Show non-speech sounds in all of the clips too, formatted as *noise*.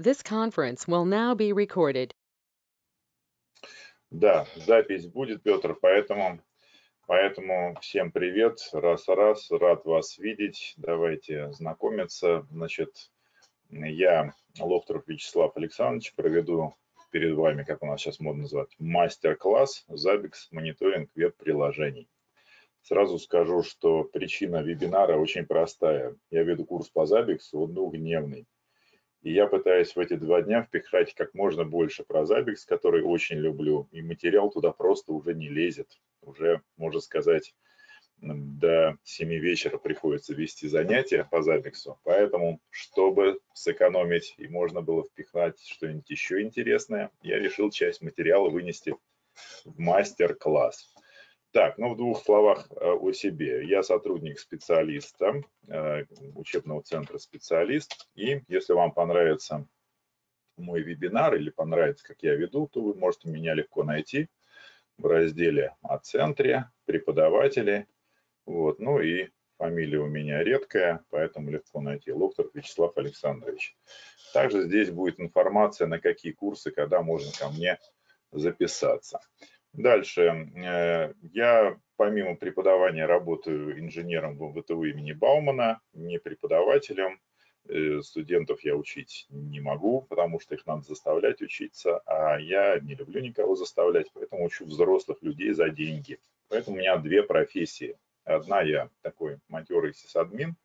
This conference will now be recorded. Да, запись будет, Петр, поэтому, поэтому всем привет, раз-раз, рад вас видеть, давайте знакомиться. Значит, я, Лофтеров Вячеслав Александрович, проведу перед вами, как у нас сейчас модно называть, мастер-класс Zabbix мониторинг веб-приложений. Сразу скажу, что причина вебинара очень простая. Я веду курс по Zabbix, он двухдневный. И я пытаюсь в эти два дня впихать как можно больше про Zabbix, который очень люблю. И материал туда просто уже не лезет. Уже, можно сказать, до 7 вечера приходится вести занятия по Zabbix. Поэтому, чтобы сэкономить и можно было впихать что-нибудь еще интересное, я решил часть материала вынести в мастер-класс. Так, ну в двух словах э, о себе. Я сотрудник специалиста, э, учебного центра специалист. И если вам понравится мой вебинар или понравится, как я веду, то вы можете меня легко найти в разделе о центре, преподаватели. Вот, ну и фамилия у меня редкая, поэтому легко найти. Локтор Вячеслав Александрович. Также здесь будет информация, на какие курсы, когда можно ко мне записаться. Дальше. Э, я помимо преподавания работаю инженером в ВТУ имени Баумана, не преподавателем. Э, студентов я учить не могу, потому что их надо заставлять учиться, а я не люблю никого заставлять, поэтому учу взрослых людей за деньги. Поэтому у меня две профессии. Одна я такой матерый сисадмин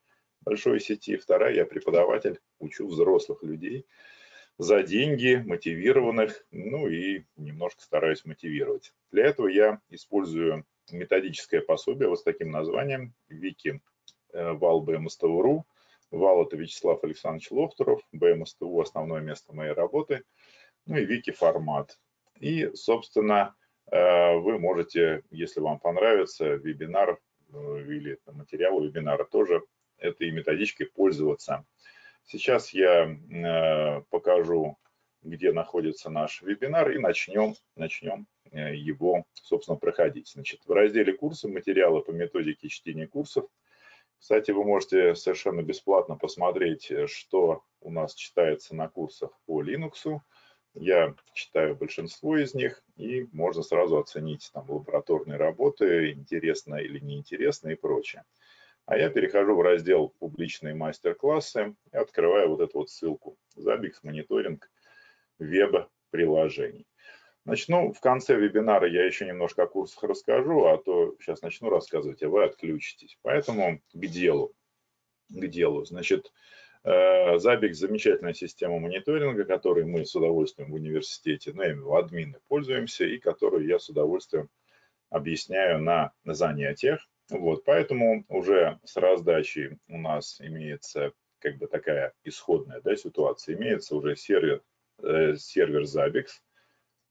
большой сети, вторая я преподаватель, учу взрослых людей за деньги, мотивированных, ну и немножко стараюсь мотивировать. Для этого я использую методическое пособие вот с таким названием Вики э, Вал БМСТУ.ру. Вал это Вячеслав Александрович Лохторов, БМСТУ основное место моей работы, ну и Вики формат. И, собственно, э, вы можете, если вам понравится вебинар э, или материал вебинара, тоже этой методичкой пользоваться. Сейчас я э, покажу, где находится наш вебинар, и начнем, начнем э, его, собственно, проходить. Значит, в разделе «Курсы. Материалы по методике чтения курсов». Кстати, вы можете совершенно бесплатно посмотреть, э, что у нас читается на курсах по Linux. Я читаю большинство из них, и можно сразу оценить там лабораторные работы, интересно или неинтересно и прочее. А я перехожу в раздел «Публичные мастер-классы» и открываю вот эту вот ссылку «Zabbix мониторинг веб-приложений». Начну в конце вебинара, я еще немножко о курсах расскажу, а то сейчас начну рассказывать, а вы отключитесь. Поэтому к делу. К делу. Значит, э, Zabbix – замечательная система мониторинга, которой мы с удовольствием в университете, ну, в админы пользуемся, и которую я с удовольствием объясняю на занятиях. Вот, поэтому уже с раздачей у нас имеется как бы такая исходная да, ситуация. Имеется уже сервер, э, сервер Zabbix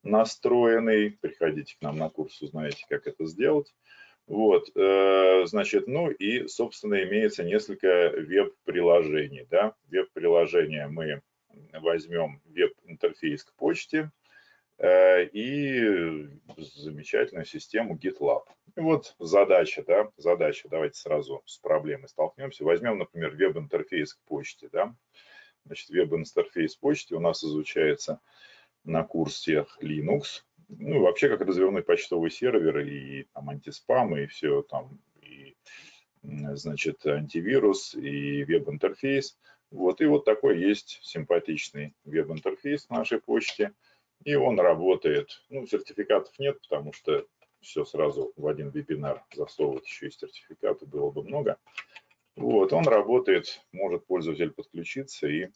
настроенный. Приходите к нам на курс, узнаете, как это сделать. Вот, э, значит, ну и, собственно, имеется несколько веб-приложений. Да? Веб-приложения мы возьмем веб-интерфейс к почте, Э, и замечательную систему GitLab. Вот задача, да, задача, давайте сразу с проблемой столкнемся. Возьмем, например, веб-интерфейс к почте, да. Значит, веб-интерфейс почте у нас изучается на курсе Linux. Ну, вообще, как развернуть почтовый сервер и там антиспам, и все там, и, значит, антивирус, и веб-интерфейс. Вот, и вот такой есть симпатичный веб-интерфейс на нашей почте – и он работает. Ну, сертификатов нет, потому что все сразу в один вебинар засовывать еще и сертификаты было бы много. Вот, он работает, может пользователь подключиться и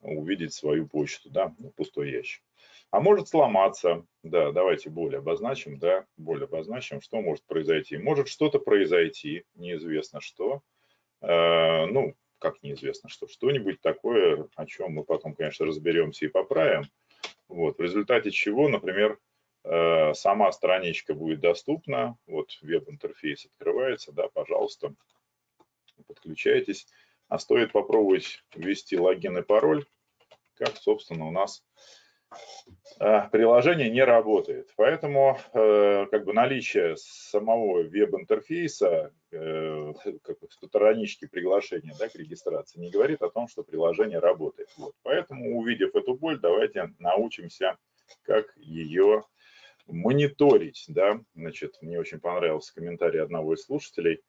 увидеть свою почту, да, пустой ящик. А может сломаться, да, давайте более обозначим, да, более обозначим, что может произойти. Может что-то произойти, неизвестно что, э, ну, как неизвестно что, что-нибудь такое, о чем мы потом, конечно, разберемся и поправим, вот, в результате чего, например, сама страничка будет доступна, вот веб-интерфейс открывается, да, пожалуйста, подключайтесь. А стоит попробовать ввести логин и пароль, как, собственно, у нас а, приложение не работает. Поэтому э, как бы наличие самого веб-интерфейса, э, как сторонички приглашения да, к регистрации, не говорит о том, что приложение работает. Вот. Поэтому, увидев эту боль, давайте научимся, как ее мониторить. Да? Значит, мне очень понравился комментарий одного из слушателей,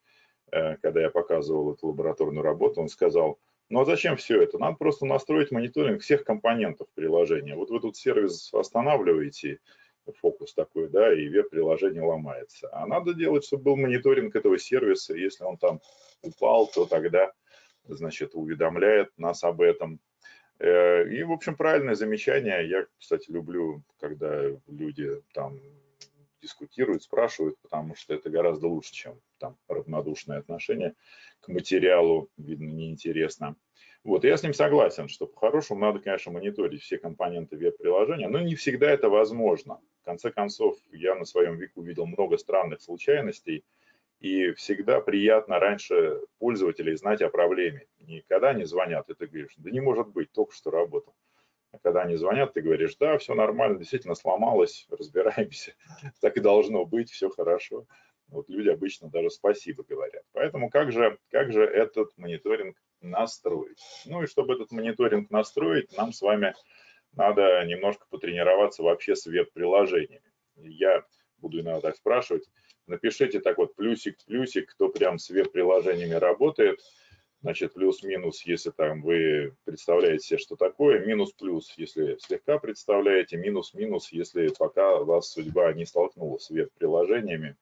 э, когда я показывал эту лабораторную работу. Он сказал, ну а зачем все это? Надо просто настроить мониторинг всех компонентов приложения. Вот вы тут сервис останавливаете, фокус такой, да, и веб-приложение ломается. А надо делать, чтобы был мониторинг этого сервиса. Если он там упал, то тогда, значит, уведомляет нас об этом. Э, и, в общем, правильное замечание. Я, кстати, люблю, когда люди там дискутируют, спрашивают, потому что это гораздо лучше, чем там равнодушное отношение к материалу, видно, неинтересно. Вот, я с ним согласен, что по-хорошему надо, конечно, мониторить все компоненты веб-приложения, но не всегда это возможно. В конце концов, я на своем веку видел много странных случайностей, и всегда приятно раньше пользователей знать о проблеме. Никогда не звонят, и ты говоришь, да не может быть, только что работал. А когда они звонят, ты говоришь, да, все нормально, действительно сломалось, *laughs* разбираемся, *laughs* так и должно быть, все хорошо. Вот люди обычно даже спасибо говорят. Поэтому как же, как же этот мониторинг настроить? Ну и чтобы этот мониторинг настроить, нам с вами надо немножко потренироваться вообще с веб-приложениями. Я буду иногда спрашивать, напишите так вот плюсик-плюсик, кто прям с веб-приложениями работает – Значит, плюс-минус, если там вы представляете себе, что такое, минус-плюс, если слегка представляете, минус-минус, если пока вас судьба не столкнула с веб-приложениями.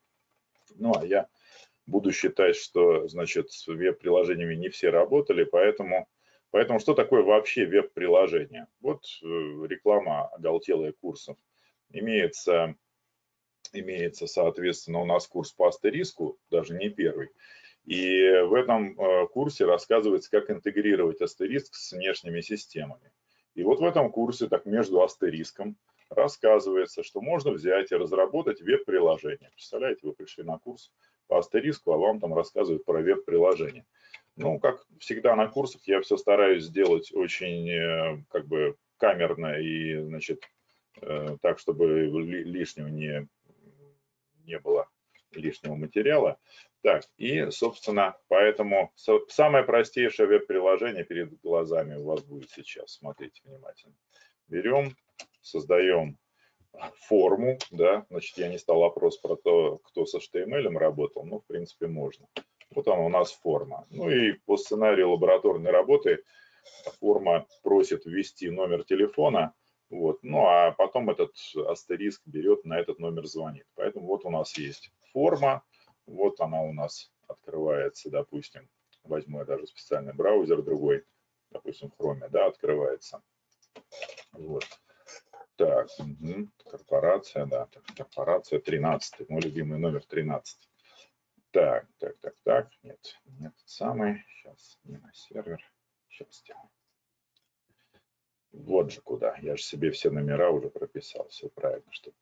Ну, а я буду считать, что, значит, с веб-приложениями не все работали, поэтому, поэтому что такое вообще веб-приложение? Вот э, реклама оголтелая курсов. Имеется, имеется, соответственно, у нас курс по астериску, даже не первый, и в этом э, курсе рассказывается, как интегрировать астериск с внешними системами. И вот в этом курсе, так между астериском, рассказывается, что можно взять и разработать веб-приложение. Представляете, вы пришли на курс по астериску, а вам там рассказывают про веб-приложение. Ну, как всегда на курсах, я все стараюсь сделать очень э, как бы камерно и, значит, э, так, чтобы лишнего не, не было лишнего материала. Так, и, собственно, поэтому самое простейшее веб-приложение перед глазами у вас будет сейчас. Смотрите внимательно. Берем, создаем форму, да, значит, я не стал опрос про то, кто с HTML работал, но, в принципе, можно. Вот она у нас форма. Ну и по сценарию лабораторной работы форма просит ввести номер телефона, вот, ну а потом этот астериск берет, на этот номер звонит. Поэтому вот у нас есть форма, вот она у нас открывается, допустим, возьму я даже специальный браузер другой, допустим, в Chrome, да, открывается. Вот. Так, угу. корпорация, да, корпорация 13, мой любимый номер 13. Так, так, так, так, нет, нет, самый, сейчас не на сервер, сейчас сделаем. Вот же куда, я же себе все номера уже прописал, все правильно, чтобы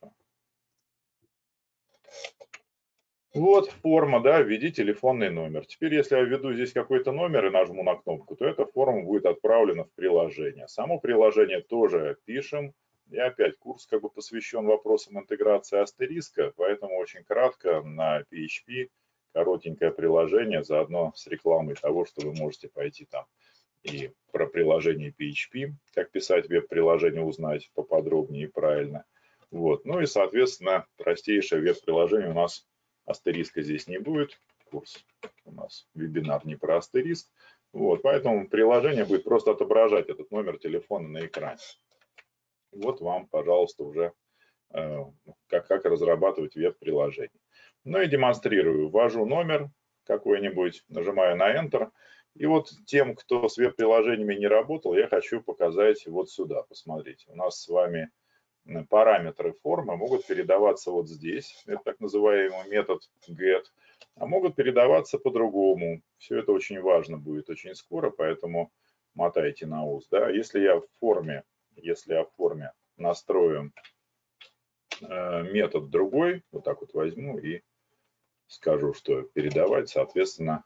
вот форма, да, введи телефонный номер. Теперь, если я введу здесь какой-то номер и нажму на кнопку, то эта форма будет отправлена в приложение. Само приложение тоже пишем. И опять курс как бы посвящен вопросам интеграции астериска, поэтому очень кратко на PHP коротенькое приложение, заодно с рекламой того, что вы можете пойти там и про приложение PHP, как писать веб-приложение, узнать поподробнее и правильно. Вот. Ну и, соответственно, простейшее веб-приложение у нас Астериска здесь не будет. Курс у нас вебинар не про астериск. Вот, поэтому приложение будет просто отображать этот номер телефона на экране. Вот вам, пожалуйста, уже э, как, как разрабатывать веб-приложение. Ну и демонстрирую. Ввожу номер какой-нибудь, нажимаю на Enter. И вот тем, кто с веб-приложениями не работал, я хочу показать вот сюда. Посмотрите, у нас с вами параметры формы могут передаваться вот здесь, это так называемый метод get, а могут передаваться по-другому. Все это очень важно будет очень скоро, поэтому мотайте на ус. Да? Если я в форме, если я в форме настрою э, метод другой, вот так вот возьму и скажу, что передавать, соответственно,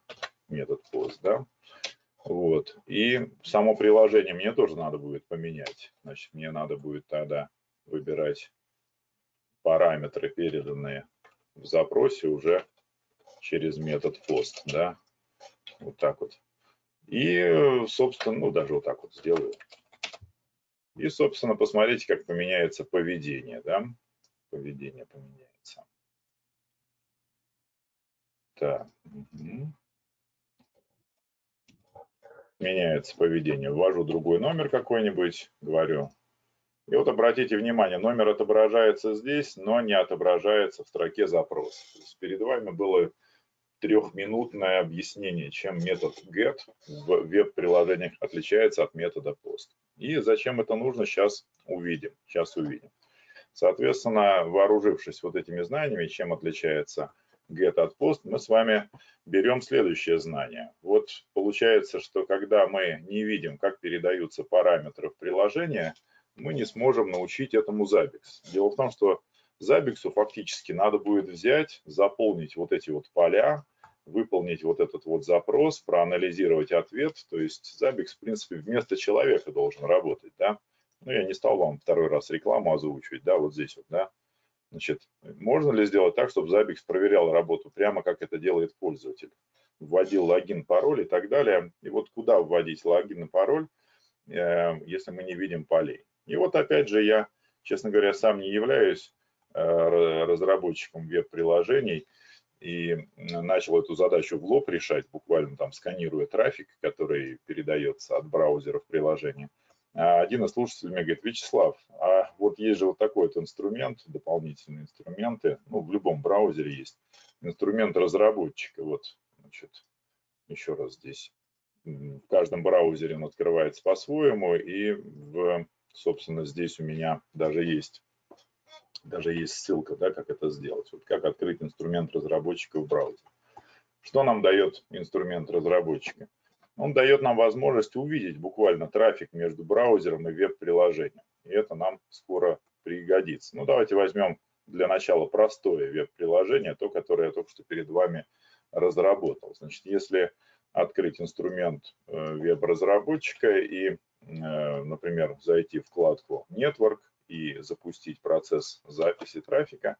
метод post, да, Вот. И само приложение мне тоже надо будет поменять. Значит, мне надо будет тогда выбирать параметры, переданные в запросе уже через метод post, да, вот так вот. И, собственно, ну, даже вот так вот сделаю. И, собственно, посмотрите, как поменяется поведение, да, поведение поменяется. Так. Угу. Меняется поведение. Ввожу другой номер какой-нибудь, говорю. И вот обратите внимание, номер отображается здесь, но не отображается в строке запрос. перед вами было трехминутное объяснение, чем метод get в веб-приложениях отличается от метода post. И зачем это нужно, сейчас увидим. Сейчас увидим. Соответственно, вооружившись вот этими знаниями, чем отличается get от post, мы с вами берем следующее знание. Вот получается, что когда мы не видим, как передаются параметры в приложение, мы не сможем научить этому Zabbix. Дело в том, что Zabbix фактически надо будет взять, заполнить вот эти вот поля, выполнить вот этот вот запрос, проанализировать ответ. То есть Zabbix, в принципе, вместо человека должен работать, да. Ну, я не стал вам второй раз рекламу озвучивать, да, вот здесь вот, да. Значит, можно ли сделать так, чтобы Zabbix проверял работу прямо как это делает пользователь? Вводил логин, пароль и так далее. И вот куда вводить логин и пароль, э, если мы не видим полей? И вот опять же я, честно говоря, сам не являюсь э, разработчиком веб-приложений и начал эту задачу в лоб решать, буквально там сканируя трафик, который передается от браузеров приложения. А один из слушателей мне говорит, Вячеслав, а вот есть же вот такой вот инструмент, дополнительные инструменты, ну, в любом браузере есть, инструмент разработчика, вот, значит, еще раз здесь, в каждом браузере он открывается по-своему, и, в, собственно, здесь у меня даже есть, даже есть ссылка, да, как это сделать, вот как открыть инструмент разработчика в браузере. Что нам дает инструмент разработчика? он дает нам возможность увидеть буквально трафик между браузером и веб-приложением. И это нам скоро пригодится. Ну, давайте возьмем для начала простое веб-приложение, то, которое я только что перед вами разработал. Значит, если открыть инструмент э, веб-разработчика и, э, например, зайти в вкладку Network и запустить процесс записи трафика,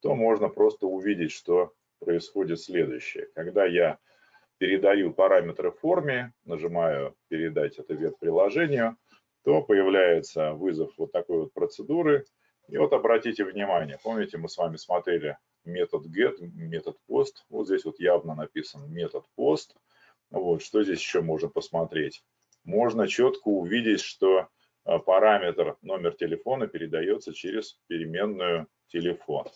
то можно просто увидеть, что происходит следующее. Когда я передаю параметры форме, нажимаю «Передать это веб-приложению», то появляется вызов вот такой вот процедуры. И вот обратите внимание, помните, мы с вами смотрели метод get, метод post. Вот здесь вот явно написан метод post. Вот, что здесь еще можно посмотреть? Можно четко увидеть, что а, параметр номер телефона передается через переменную телефон.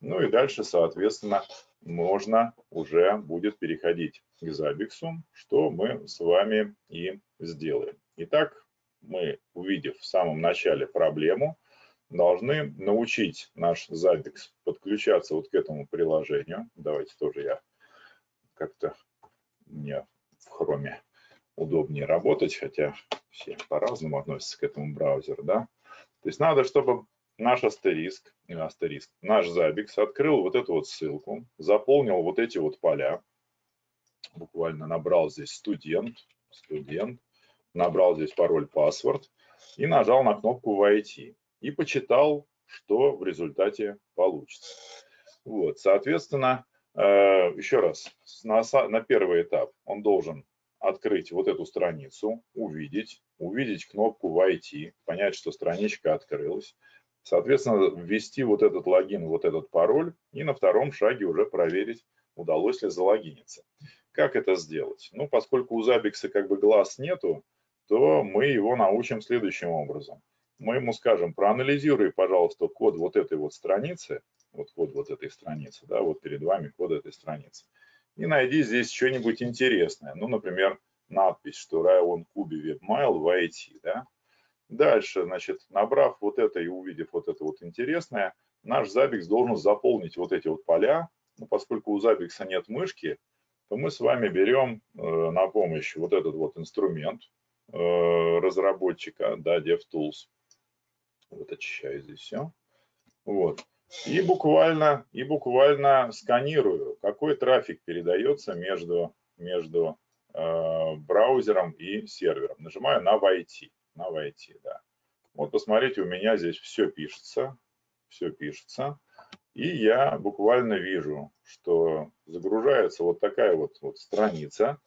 Ну и дальше, соответственно, можно уже будет переходить к Zabbix, что мы с вами и сделаем. Итак, мы, увидев в самом начале проблему, должны научить наш Zabbix подключаться вот к этому приложению. Давайте тоже я как-то мне в хроме удобнее работать, хотя все по-разному относятся к этому браузеру, да. То есть надо, чтобы наш астериск, астериск, наш Забикс открыл вот эту вот ссылку, заполнил вот эти вот поля, буквально набрал здесь студент, студент, набрал здесь пароль, паспорт и нажал на кнопку «Войти» и почитал, что в результате получится. Вот, соответственно, э, еще раз, на, на первый этап он должен открыть вот эту страницу, увидеть, увидеть кнопку «Войти», понять, что страничка открылась, Соответственно, ввести вот этот логин, вот этот пароль и на втором шаге уже проверить, удалось ли залогиниться. Как это сделать? Ну, поскольку у Забикса как бы глаз нету, то мы его научим следующим образом. Мы ему скажем, проанализируй, пожалуйста, код вот этой вот страницы, вот код вот этой страницы, да, вот перед вами код этой страницы, и найди здесь что-нибудь интересное. Ну, например, надпись, что Район Куби WebMail в IT, да, Дальше, значит, набрав вот это и увидев вот это вот интересное, наш Zabbix должен заполнить вот эти вот поля. Но поскольку у Zabbix нет мышки, то мы с вами берем э, на помощь вот этот вот инструмент разработчика, да, DevTools. Вот очищаю здесь все. Вот. И буквально, и буквально сканирую, какой трафик передается между, между э, браузером и сервером. Нажимаю на «Войти». На «Войти», да. Вот посмотрите, у меня здесь все пишется. Все пишется. И я буквально вижу, что загружается вот такая вот, вот страница,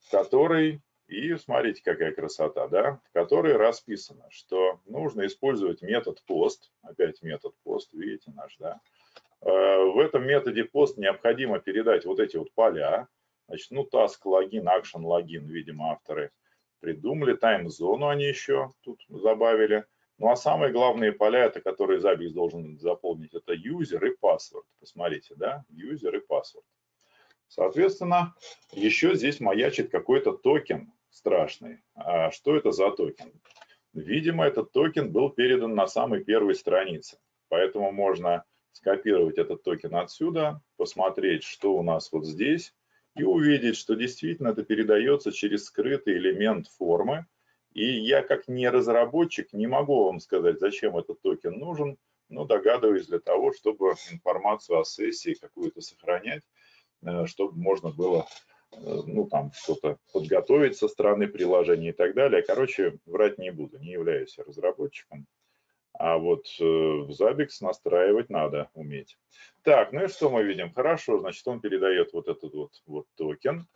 в которой, и смотрите, какая красота, да, в которой расписано, что нужно использовать метод пост, опять метод пост, видите наш, да, Э, в этом методе пост необходимо передать вот эти вот поля. Значит, ну, task, логин, action, логин, видимо, авторы придумали. Тайм-зону они еще тут добавили. Ну, а самые главные поля, это которые Zabbix должен заполнить, это user и password. Посмотрите, да, user и password. Соответственно, еще здесь маячит какой-то токен страшный. А что это за токен? Видимо, этот токен был передан на самой первой странице. Поэтому можно скопировать этот токен отсюда, посмотреть, что у нас вот здесь, и увидеть, что действительно это передается через скрытый элемент формы. И я как не разработчик не могу вам сказать, зачем этот токен нужен, но догадываюсь для того, чтобы информацию о сессии какую-то сохранять, э, чтобы можно было ну, там что-то подготовить со стороны приложения и так далее. Короче, врать не буду, не являюсь разработчиком. А вот э, в Zabbix настраивать надо уметь. Так, ну и что мы видим? Хорошо, значит, он передает вот этот вот, вот токен.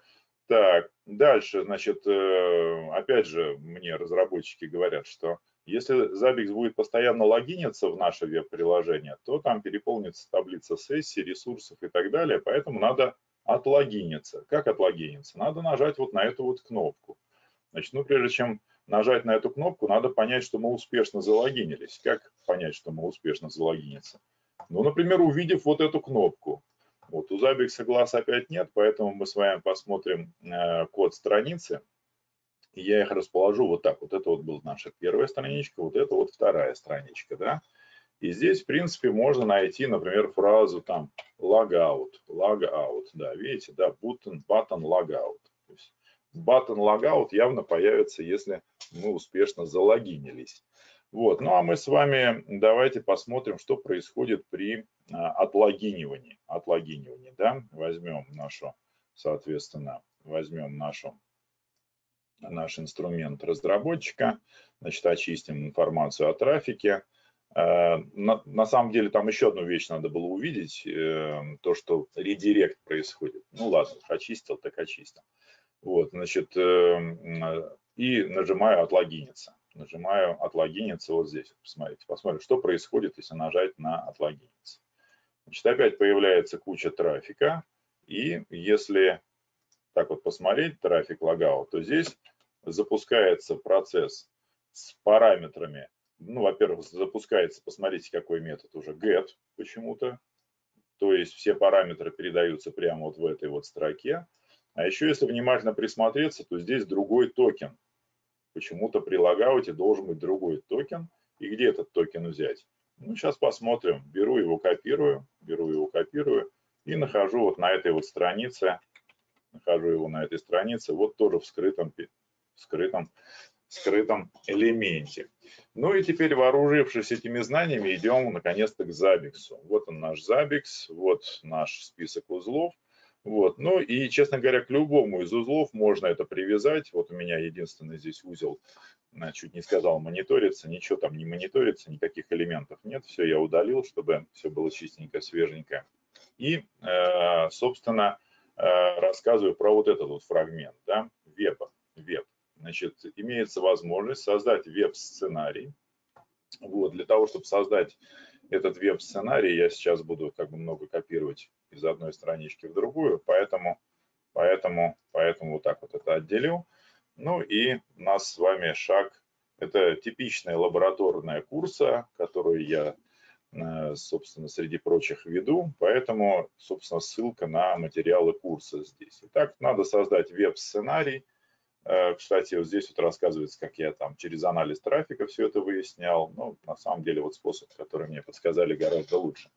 Так, дальше, значит, э, опять же, мне разработчики говорят, что если Zabbix будет постоянно логиниться в наше веб-приложение, то там переполнится таблица сессий, ресурсов и так далее, поэтому надо отлогиниться. Как отлогиниться? Надо нажать вот на эту вот кнопку. Значит, ну, прежде чем нажать на эту кнопку, надо понять, что мы успешно залогинились. Как понять, что мы успешно залогиниться? Ну, например, увидев вот эту кнопку. Вот у Zabbix глаз опять нет, поэтому мы с вами посмотрим э, код страницы. Я их расположу вот так. Вот это вот была наша первая страничка, вот это вот вторая страничка, да. И здесь, в принципе, можно найти, например, фразу там logout, logout, да, видите, да, button, button logout. То есть button logout явно появится, если мы успешно залогинились. Вот. Ну а мы с вами давайте посмотрим, что происходит при а, отлогинивании. Отлогинивании, да? Возьмем нашу, соответственно, возьмем нашу, наш инструмент разработчика, значит, очистим информацию о трафике. А, на, на самом деле там еще одну вещь надо было увидеть, э, то, что редирект происходит. Ну ладно, очистил, так очистил. Вот, значит, э, и нажимаю «Отлогиниться». Нажимаю «Отлогиниться» вот здесь. Посмотрите, посмотрим, что происходит, если нажать на «Отлогиниться». Значит, опять появляется куча трафика. И если так вот посмотреть, трафик логаут, то здесь запускается процесс с параметрами. Ну, во-первых, запускается, посмотрите, какой метод уже, get почему-то. То есть все параметры передаются прямо вот в этой вот строке. А еще, если внимательно присмотреться, то здесь другой токен. Почему-то при логауте должен быть другой токен. И где этот токен взять? Ну, сейчас посмотрим. Беру его, копирую, беру его, копирую и нахожу вот на этой вот странице, нахожу его на этой странице, вот тоже в скрытом, в скрытом, скрытом элементе. Ну и теперь, вооружившись этими знаниями, идем наконец-то к Zabbix. Вот он наш Zabbix, вот наш список узлов. Вот. Ну и, честно говоря, к любому из узлов можно это привязать. Вот у меня единственный здесь узел, чуть не сказал, мониторится. Ничего там не мониторится, никаких элементов нет. Все я удалил, чтобы все было чистенько, свеженько. И, э, собственно, э, рассказываю про вот этот вот фрагмент, да, веба, веб. Значит, имеется возможность создать веб-сценарий. Вот, для того, чтобы создать этот веб-сценарий, я сейчас буду как бы много копировать из одной странички в другую, поэтому, поэтому, поэтому вот так вот это отделил. Ну и у нас с вами шаг, это типичная лабораторная курса, которую я, э, собственно, среди прочих веду, поэтому, собственно, ссылка на материалы курса здесь. Итак, надо создать веб-сценарий, кстати, вот здесь вот рассказывается, как я там через анализ трафика все это выяснял. Ну, на самом деле, вот способ, который мне подсказали, гораздо лучше.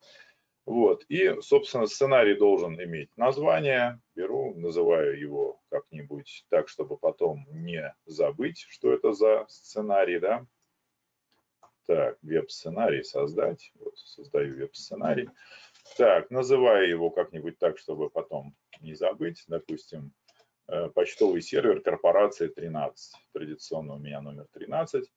Вот. И, собственно, сценарий должен иметь название. Беру, называю его как-нибудь так, чтобы потом не забыть, что это за сценарий, да. Так, веб-сценарий создать. Вот, создаю веб-сценарий. Так, называю его как-нибудь так, чтобы потом не забыть. Допустим, э, почтовый сервер корпорации 13. Традиционно у меня номер 13.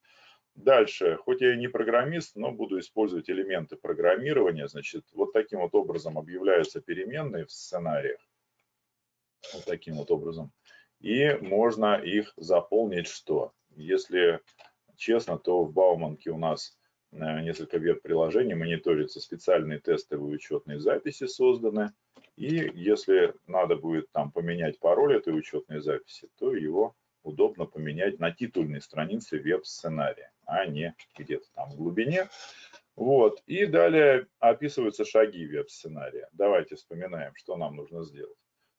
Дальше, хоть я и не программист, но буду использовать элементы программирования. Значит, вот таким вот образом объявляются переменные в сценариях. Вот таким вот образом. И можно их заполнить что? Если честно, то в Бауманке у нас э, несколько веб-приложений, мониторятся специальные тестовые учетные записи созданы. И если надо будет там поменять пароль этой учетной записи, то его удобно поменять на титульной странице веб-сценария, а не где-то там в глубине. Вот. И далее описываются шаги веб-сценария. Давайте вспоминаем, что нам нужно сделать.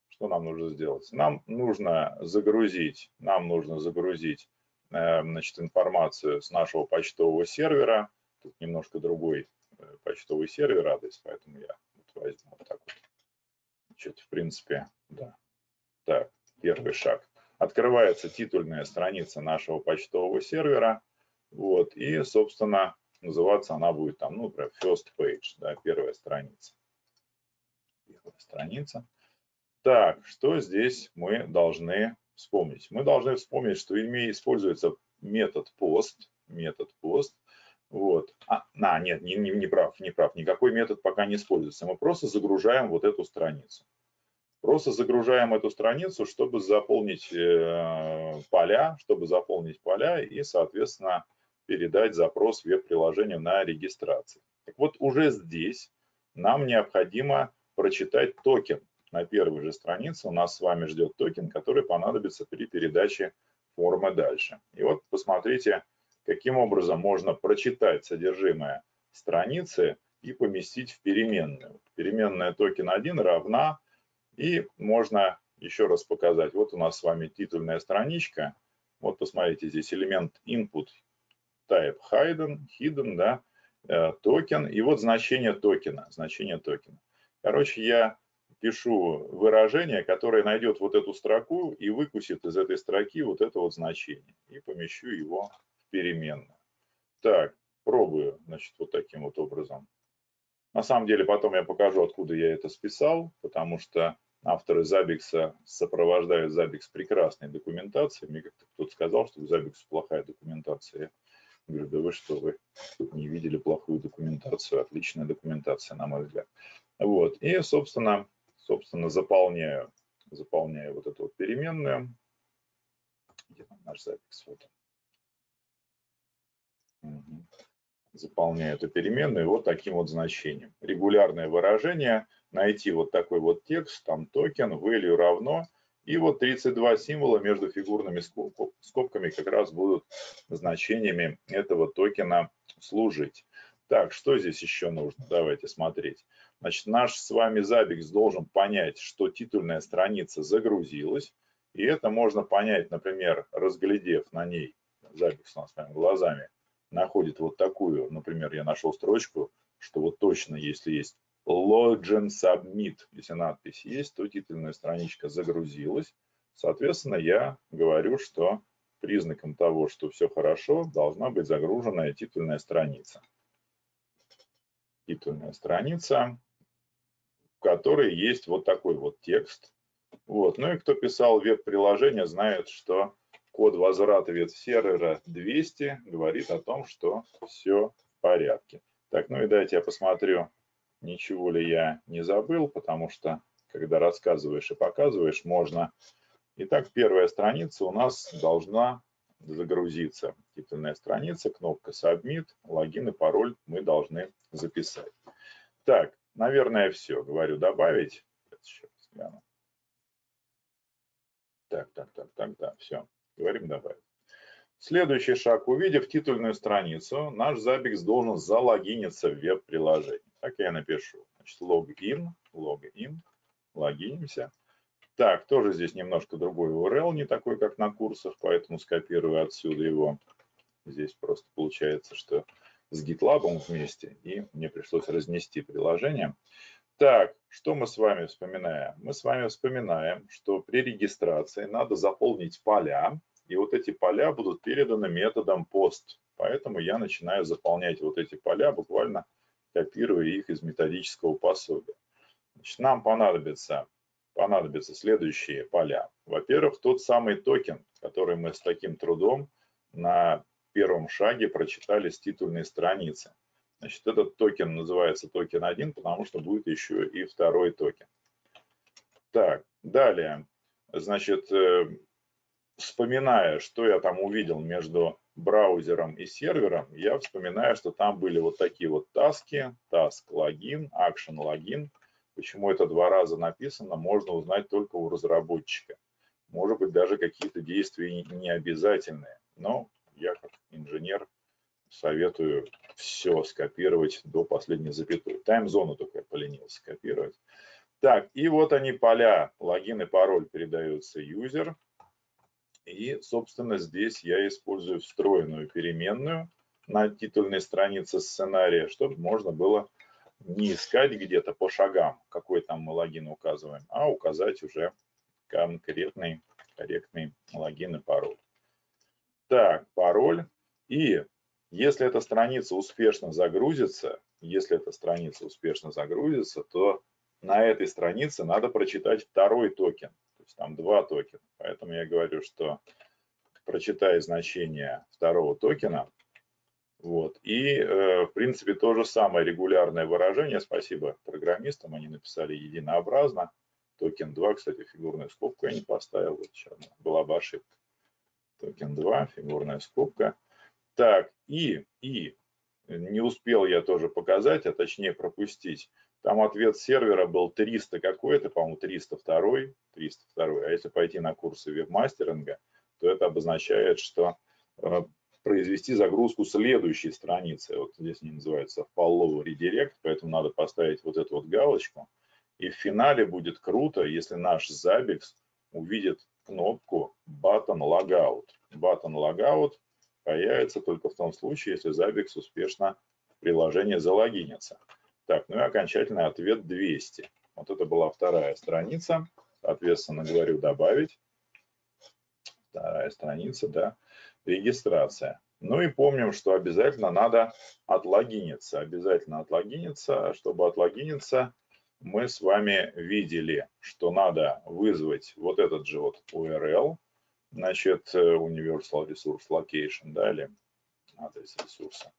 Что нам нужно сделать? Нам нужно загрузить, нам нужно загрузить э, значит, информацию с нашего почтового сервера. Тут немножко другой э, почтовый сервер адрес, поэтому я вот возьму вот так вот. Значит, в принципе, да. Так, первый шаг открывается титульная страница нашего почтового сервера, вот, и, собственно, называться она будет там, ну, например, first page, да, первая страница. Первая страница. Так, что здесь мы должны вспомнить? Мы должны вспомнить, что имея используется метод post, метод post, вот. А, а нет, не, не, не прав, не прав. Никакой метод пока не используется. Мы просто загружаем вот эту страницу. Просто загружаем эту страницу, чтобы заполнить э, поля, чтобы заполнить поля и, соответственно, передать запрос веб-приложению на регистрацию. Так вот, уже здесь нам необходимо прочитать токен. На первой же странице у нас с вами ждет токен, который понадобится при передаче формы дальше. И вот посмотрите, каким образом можно прочитать содержимое страницы и поместить в переменную. Переменная токен 1 равна и можно еще раз показать. Вот у нас с вами титульная страничка. Вот посмотрите, здесь элемент input type hidden, hidden, да, э, токен. И вот значение токена, значение токена. Короче, я пишу выражение, которое найдет вот эту строку и выкусит из этой строки вот это вот значение. И помещу его в переменную. Так, пробую, значит, вот таким вот образом. На самом деле, потом я покажу, откуда я это списал, потому что авторы Забикса сопровождают Забикс прекрасной документацией. Мне как-то кто-то сказал, что у Забикса плохая документация. Я говорю, да вы что, вы не видели плохую документацию, отличная документация, на мой взгляд. Вот, и, собственно, собственно, заполняю, заполняю вот эту вот переменную. Где там наш Забикс? Вот он. Заполняю эту переменную вот таким вот значением. Регулярное выражение – найти вот такой вот текст, там токен, value равно, и вот 32 символа между фигурными скобками как раз будут значениями этого токена служить. Так, что здесь еще нужно? Давайте смотреть. Значит, наш с вами Забикс должен понять, что титульная страница загрузилась. И это можно понять, например, разглядев на ней, Забикс у нас с вами глазами, находит вот такую, например, я нашел строчку, что вот точно, если есть Login Submit. Если надпись есть, то титульная страничка загрузилась. Соответственно, я говорю, что признаком того, что все хорошо, должна быть загруженная титульная страница. Титульная страница, в которой есть вот такой вот текст. Вот. Ну и кто писал веб-приложение, знает, что код возврата веб-сервера 200 говорит о том, что все в порядке. Так, ну и дайте я посмотрю ничего ли я не забыл, потому что когда рассказываешь и показываешь, можно. Итак, первая страница у нас должна загрузиться. Титульная страница, кнопка Submit, логин и пароль мы должны записать. Так, наверное, все. Говорю добавить. Сейчас гляну. Так, так, так, так, да, все. Говорим добавить. Следующий шаг. Увидев титульную страницу, наш Zabbix должен залогиниться в веб-приложение. Так я напишу. Значит, логин, логин, логинимся. Так, тоже здесь немножко другой URL, не такой, как на курсах, поэтому скопирую отсюда его. Здесь просто получается, что с GitLab вместе, и мне пришлось разнести приложение. Так, что мы с вами вспоминаем? Мы с вами вспоминаем, что при регистрации надо заполнить поля, и вот эти поля будут переданы методом post. Поэтому я начинаю заполнять вот эти поля буквально копируя их из методического пособия. Значит, нам понадобится понадобятся следующие поля. Во-первых, тот самый токен, который мы с таким трудом на первом шаге прочитали с титульной страницы. Значит, этот токен называется токен 1, потому что будет еще и второй токен. Так, далее. Значит, э, вспоминая, что я там увидел между браузером и сервером, я вспоминаю, что там были вот такие вот таски, task login, action login. Почему это два раза написано, можно узнать только у разработчика. Может быть, даже какие-то действия не обязательные. Но я как инженер советую все скопировать до последней запятой. Тайм-зону только я поленился скопировать. Так, и вот они поля, логин и пароль передаются user. И, собственно, здесь я использую встроенную переменную на титульной странице сценария, чтобы можно было не искать где-то по шагам, какой там мы логин указываем, а указать уже конкретный, корректный логин и пароль. Так, пароль. И если эта страница успешно загрузится, если эта страница успешно загрузится, то на этой странице надо прочитать второй токен. То есть там два токена. Поэтому я говорю, что прочитай значение второго токена. Вот. И, э, в принципе, то же самое регулярное выражение. Спасибо программистам, они написали единообразно. Токен 2, кстати, фигурную скобку я не поставил. Вот сейчас была бы ошибка. Токен 2, фигурная скобка. Так, и, и, не успел я тоже показать, а точнее пропустить. Там ответ сервера был 300 какой-то, по-моему, 302, 302. А если пойти на курсы веб-мастеринга, то это обозначает, что э, произвести загрузку следующей страницы. Вот здесь они называются follow redirect, поэтому надо поставить вот эту вот галочку. И в финале будет круто, если наш Zabbix увидит кнопку button logout. Button logout появится только в том случае, если Zabbix успешно в приложение залогинится. Так, ну и окончательный ответ 200. Вот это была вторая страница. Соответственно, говорю добавить. Вторая страница, да, регистрация. Ну и помним, что обязательно надо отлогиниться. Обязательно отлогиниться. Чтобы отлогиниться, мы с вами видели, что надо вызвать вот этот же вот URL, значит, э, Universal Resource Location, да, или адрес ресурса.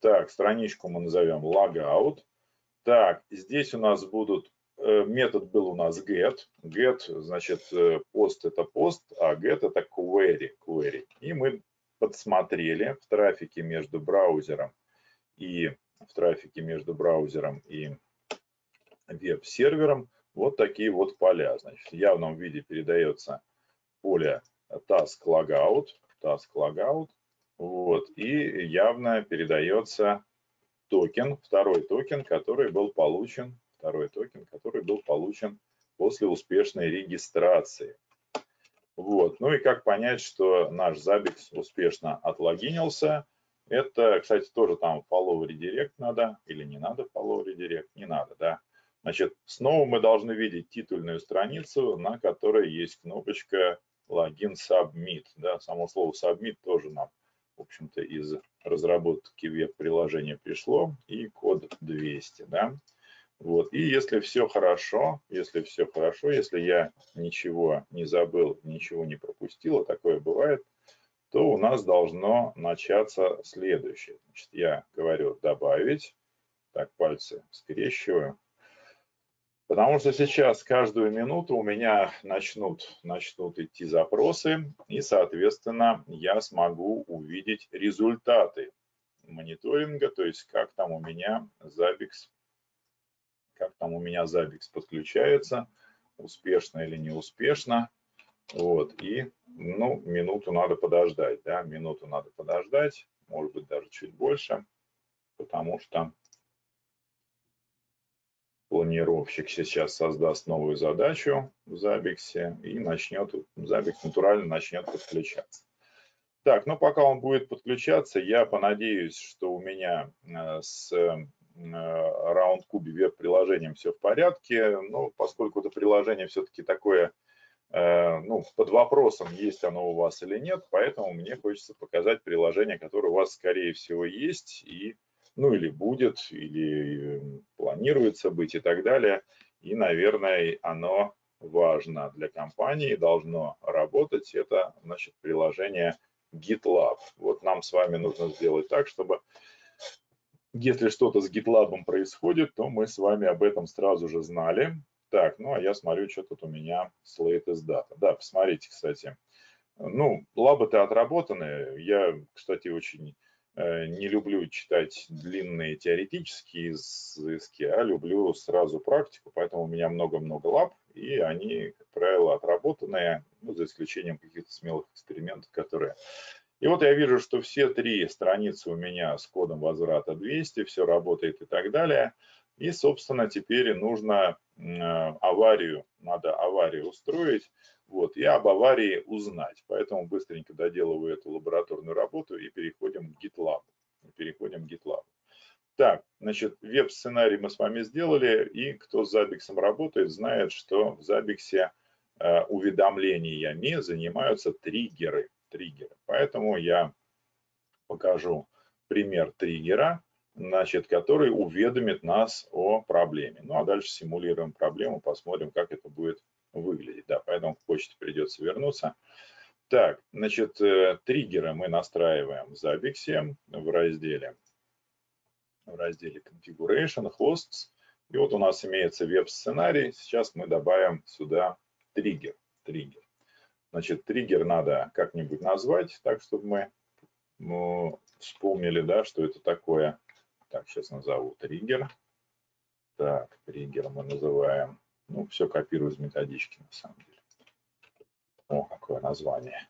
Так, страничку мы назовем logout. Так, здесь у нас будут, э, метод был у нас get. Get, значит, пост э, это пост, а get это query. query. И мы подсмотрели в трафике между браузером и в трафике между браузером и веб-сервером вот такие вот поля. Значит, в явном виде передается поле task logout, task logout, вот, и явно передается токен, второй токен, который был получен, второй токен, который был получен после успешной регистрации. Вот. Ну и как понять, что наш Zabbix успешно отлогинился? Это, кстати, тоже там follow redirect надо или не надо follow redirect? Не надо, да. Значит, снова мы должны видеть титульную страницу, на которой есть кнопочка логин submit. Да, само слово submit тоже нам, в общем-то, из разработки веб-приложения пришло, и код 200. Да. Вот. И если все хорошо, если все хорошо, если я ничего не забыл, ничего не пропустил, а такое бывает, то у нас должно начаться следующее. Значит, я говорю добавить, так пальцы скрещиваю, Потому что сейчас каждую минуту у меня начнут, начнут идти запросы, и, соответственно, я смогу увидеть результаты мониторинга, то есть как там у меня Zabbix, как там у меня Zabbix подключается, успешно или неуспешно. Вот, и, ну, минуту надо подождать, да, минуту надо подождать, может быть, даже чуть больше, потому что планировщик сейчас создаст новую задачу в Zabbix и начнет, Zabbix натурально начнет подключаться. Так, ну пока он будет подключаться, я понадеюсь, что у меня э, с э, RoundCube веб-приложением все в порядке, но поскольку это приложение все-таки такое, э, ну, под вопросом, есть оно у вас или нет, поэтому мне хочется показать приложение, которое у вас, скорее всего, есть, и ну или будет, или планируется быть и так далее. И, наверное, оно важно для компании, должно работать, это значит приложение GitLab. Вот нам с вами нужно сделать так, чтобы если что-то с GitLab происходит, то мы с вами об этом сразу же знали. Так, ну а я смотрю, что тут у меня с latest data. Да, посмотрите, кстати. Ну, лабы-то отработаны. Я, кстати, очень не люблю читать длинные теоретические изыски, а люблю сразу практику, поэтому у меня много-много лаб, и они, как правило, отработанные, ну, за исключением каких-то смелых экспериментов, которые и вот я вижу, что все три страницы у меня с кодом возврата 200, все работает и так далее. И, собственно, теперь нужно аварию, надо аварию устроить, вот, и об аварии узнать. Поэтому быстренько доделываю эту лабораторную работу и переходим к GitLab. Переходим к GitLab. Так, значит, веб-сценарий мы с вами сделали, и кто с Zabbix работает, знает, что в Zabbix э, уведомлениями занимаются триггеры триггеры. Поэтому я покажу пример триггера, значит, который уведомит нас о проблеме. Ну а дальше симулируем проблему, посмотрим, как это будет выглядеть. Да, поэтому к почте придется вернуться. Так, значит, э, триггеры мы настраиваем в Zabbix в разделе, в разделе Configuration, Hosts. И вот у нас имеется веб-сценарий. Сейчас мы добавим сюда триггер. триггер. Значит, триггер надо как-нибудь назвать, так, чтобы мы ну, вспомнили, да, что это такое. Так, сейчас назову триггер. Так, триггер мы называем, ну, все копирую из методички, на самом деле. О, какое название.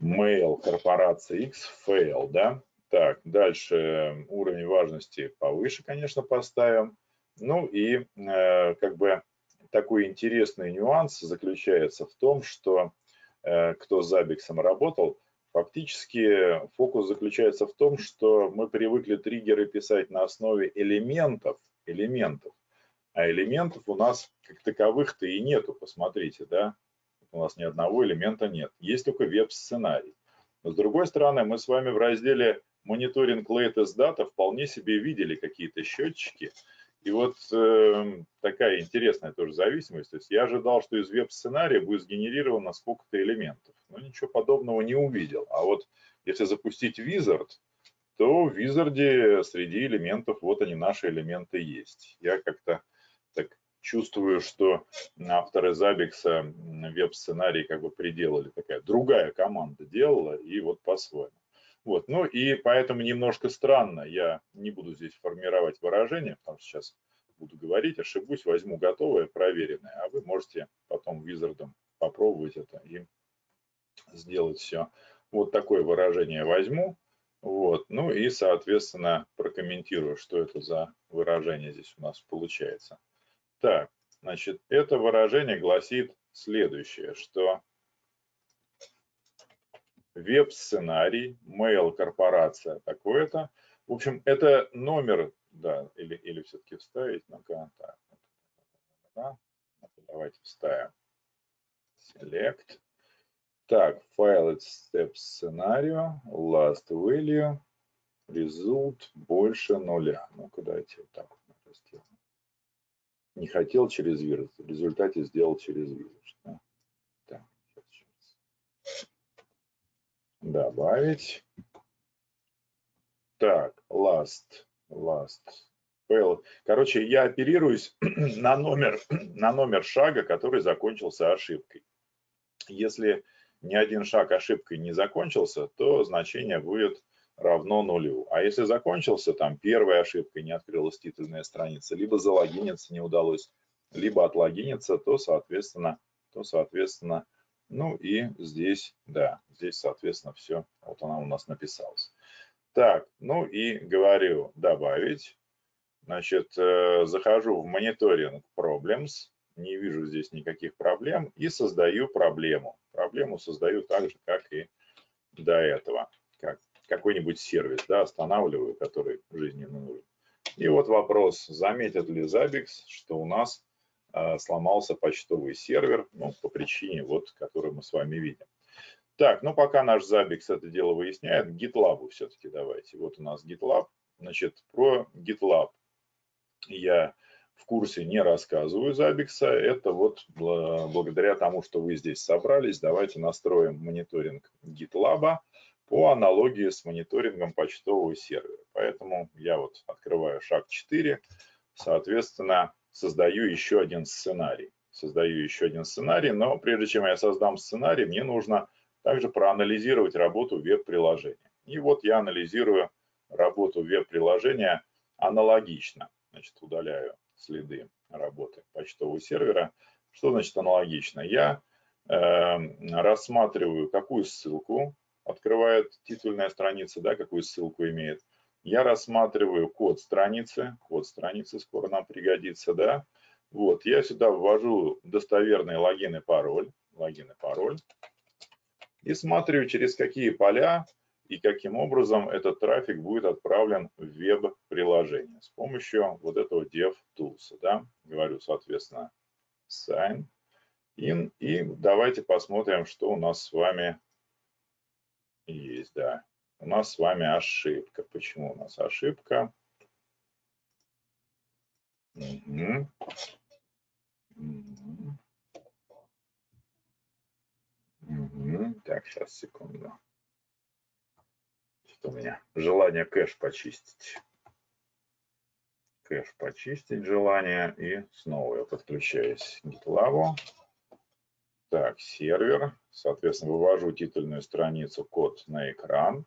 Mail корпорация X fail, да? Так, дальше уровень важности повыше, конечно, поставим. Ну и э, как бы такой интересный нюанс заключается в том, что э, кто с Zabbix работал, фактически фокус заключается в том, что мы привыкли триггеры писать на основе элементов, элементов, а элементов у нас как таковых-то и нету, посмотрите, да, у нас ни одного элемента нет, есть только веб-сценарий. Но с другой стороны, мы с вами в разделе мониторинг latest data вполне себе видели какие-то счетчики, и вот э, такая интересная тоже зависимость. То есть я ожидал, что из веб-сценария будет сгенерировано сколько-то элементов, но ничего подобного не увидел. А вот если запустить Wizard, то в Wizard среди элементов вот они, наши элементы есть. Я как-то чувствую, что авторы Забикса веб-сценарий как бы приделали, такая другая команда делала, и вот по-своему. Вот. Ну и поэтому немножко странно, я не буду здесь формировать выражение, потому что сейчас буду говорить, ошибусь, возьму готовое, проверенное, а вы можете потом визардом попробовать это и сделать все. Вот такое выражение возьму, вот, ну и, соответственно, прокомментирую, что это за выражение здесь у нас получается. Так, значит, это выражение гласит следующее, что веб-сценарий, mail-корпорация такое-то. В общем, это номер, да, или, или все-таки вставить, ну-ка, так, да, давайте вставим. Select. Так, файл step сценарию, last value, result больше нуля. Ну-ка, давайте вот так вот сделаем. Не хотел через вирус, в результате сделал через вирус. Да? добавить. Так, last, last. Fail. Короче, я оперируюсь *clears throat* на номер, *clears throat* на номер шага, который закончился ошибкой. Если ни один шаг ошибкой не закончился, то значение будет равно нулю. А если закончился, там первая ошибка, не открылась титульная страница, либо залогиниться не удалось, либо отлогиниться, то, соответственно, то, соответственно, ну и здесь, да, здесь, соответственно, все, вот она у нас написалась. Так, ну и говорю добавить. Значит, э, захожу в мониторинг problems, не вижу здесь никаких проблем и создаю проблему. Проблему создаю так же, как и до этого. Как какой-нибудь сервис, да, останавливаю, который жизненно нужен. И вот вопрос, заметит ли Zabbix, что у нас а, сломался почтовый сервер, ну, по причине, вот, которую мы с вами видим. Так, ну, пока наш Zabbix это дело выясняет, GitLab все-таки давайте. Вот у нас GitLab. Значит, про GitLab я в курсе не рассказываю Забикса. Это вот благодаря тому, что вы здесь собрались, давайте настроим мониторинг GitLab по аналогии с мониторингом почтового сервера. Поэтому я вот открываю шаг 4, соответственно, создаю еще один сценарий. Создаю еще один сценарий, но прежде чем я создам сценарий, мне нужно также проанализировать работу веб-приложения. И вот я анализирую работу веб-приложения аналогично. Значит, удаляю следы работы почтового сервера. Что значит аналогично? Я э, рассматриваю, какую ссылку открывает титульная страница, да, какую ссылку имеет. Я рассматриваю код страницы, код страницы скоро нам пригодится, да. Вот, я сюда ввожу достоверный логин и пароль, логин и пароль, и смотрю, через какие поля и каким образом этот трафик будет отправлен в веб-приложение с помощью вот этого DevTools. Да? Говорю, соответственно, sign in. И давайте посмотрим, что у нас с вами есть. Да. У нас с вами ошибка. Почему у нас ошибка? Угу. Угу. Так, сейчас, секунду у меня желание кэш почистить. Кэш почистить желание. И снова я подключаюсь к GitLab. Так, сервер. Соответственно, вывожу титульную страницу, код на экран.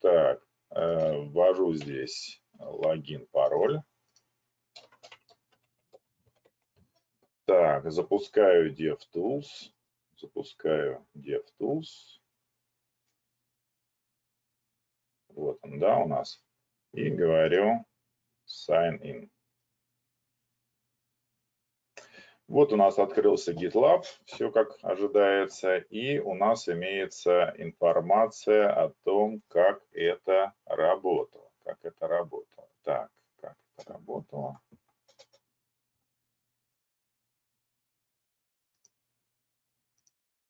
Так, э, ввожу здесь логин, пароль. Так, запускаю DevTools. Запускаю DevTools. Вот он, да, у нас. И говорю sign in. Вот у нас открылся GitLab, все как ожидается, и у нас имеется информация о том, как это работало. Как это работало. Так, как это работало.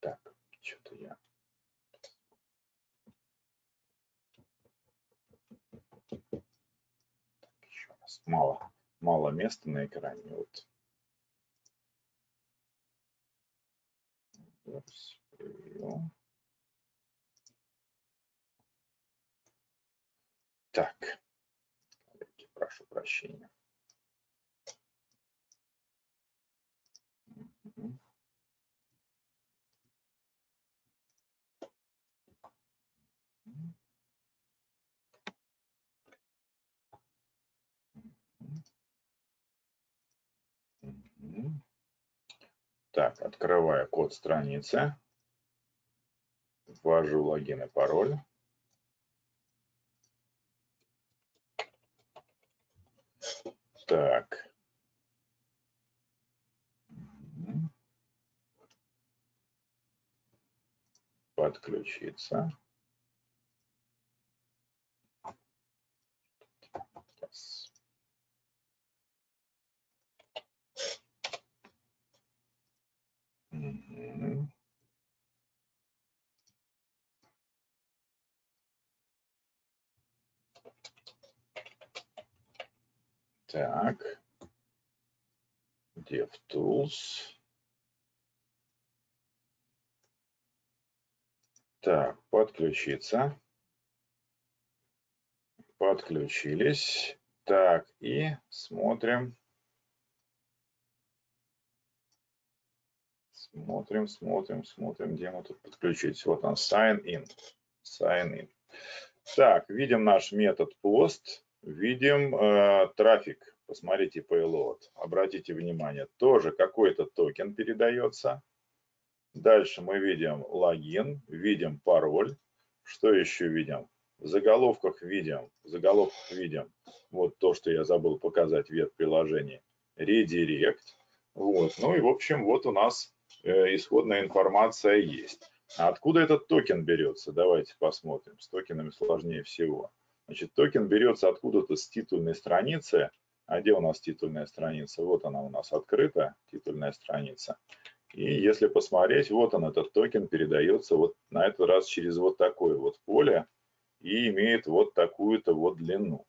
Так, что-то я мало, мало места на экране. Вот. Так, коллеги, прошу прощения. Так, открываю код страницы. Ввожу логин и пароль. Так. Подключиться. Так. DevTools. Так, подключиться. Подключились. Так, и смотрим. Смотрим, смотрим, смотрим, где мы тут подключить. Вот он, sign in. Sign in. Так, видим наш метод post видим э, трафик. Посмотрите payload. Обратите внимание, тоже какой-то токен передается. Дальше мы видим логин, видим пароль. Что еще видим? В заголовках видим, в заголовках видим вот то, что я забыл показать в веб-приложении. Редирект. Вот. Ну и в общем вот у нас э, исходная информация есть. А откуда этот токен берется? Давайте посмотрим. С токенами сложнее всего. Значит, токен берется откуда-то с титульной страницы. А где у нас титульная страница? Вот она у нас открыта, титульная страница. И если посмотреть, вот он, этот токен передается вот на этот раз через вот такое вот поле и имеет вот такую-то вот длину.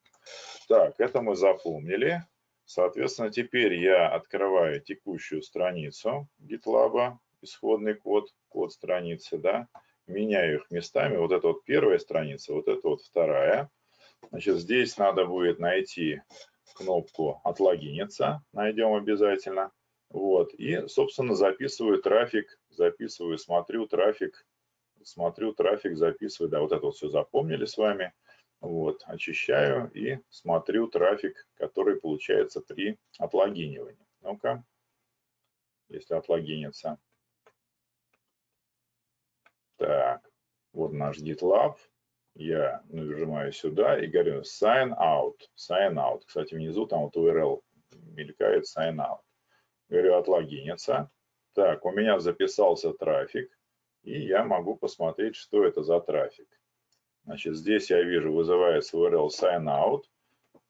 Так, это мы запомнили. Соответственно, теперь я открываю текущую страницу GitLab, исходный код, код страницы, да, меняю их местами. Вот это вот первая страница, вот это вот вторая. Значит, здесь надо будет найти кнопку «Отлогиниться», найдем обязательно. Вот, и, собственно, записываю трафик, записываю, смотрю трафик, смотрю трафик, записываю, да, вот это вот все запомнили с вами. Вот, очищаю и смотрю трафик, который получается при отлогинивании. Ну-ка, если отлогиниться. Так, вот наш GitLab. Я нажимаю сюда и говорю sign out, sign out. Кстати, внизу там вот URL мелькает sign out. Говорю отлогиниться. Так, у меня записался трафик, и я могу посмотреть, что это за трафик. Значит, здесь я вижу, вызывается URL signout.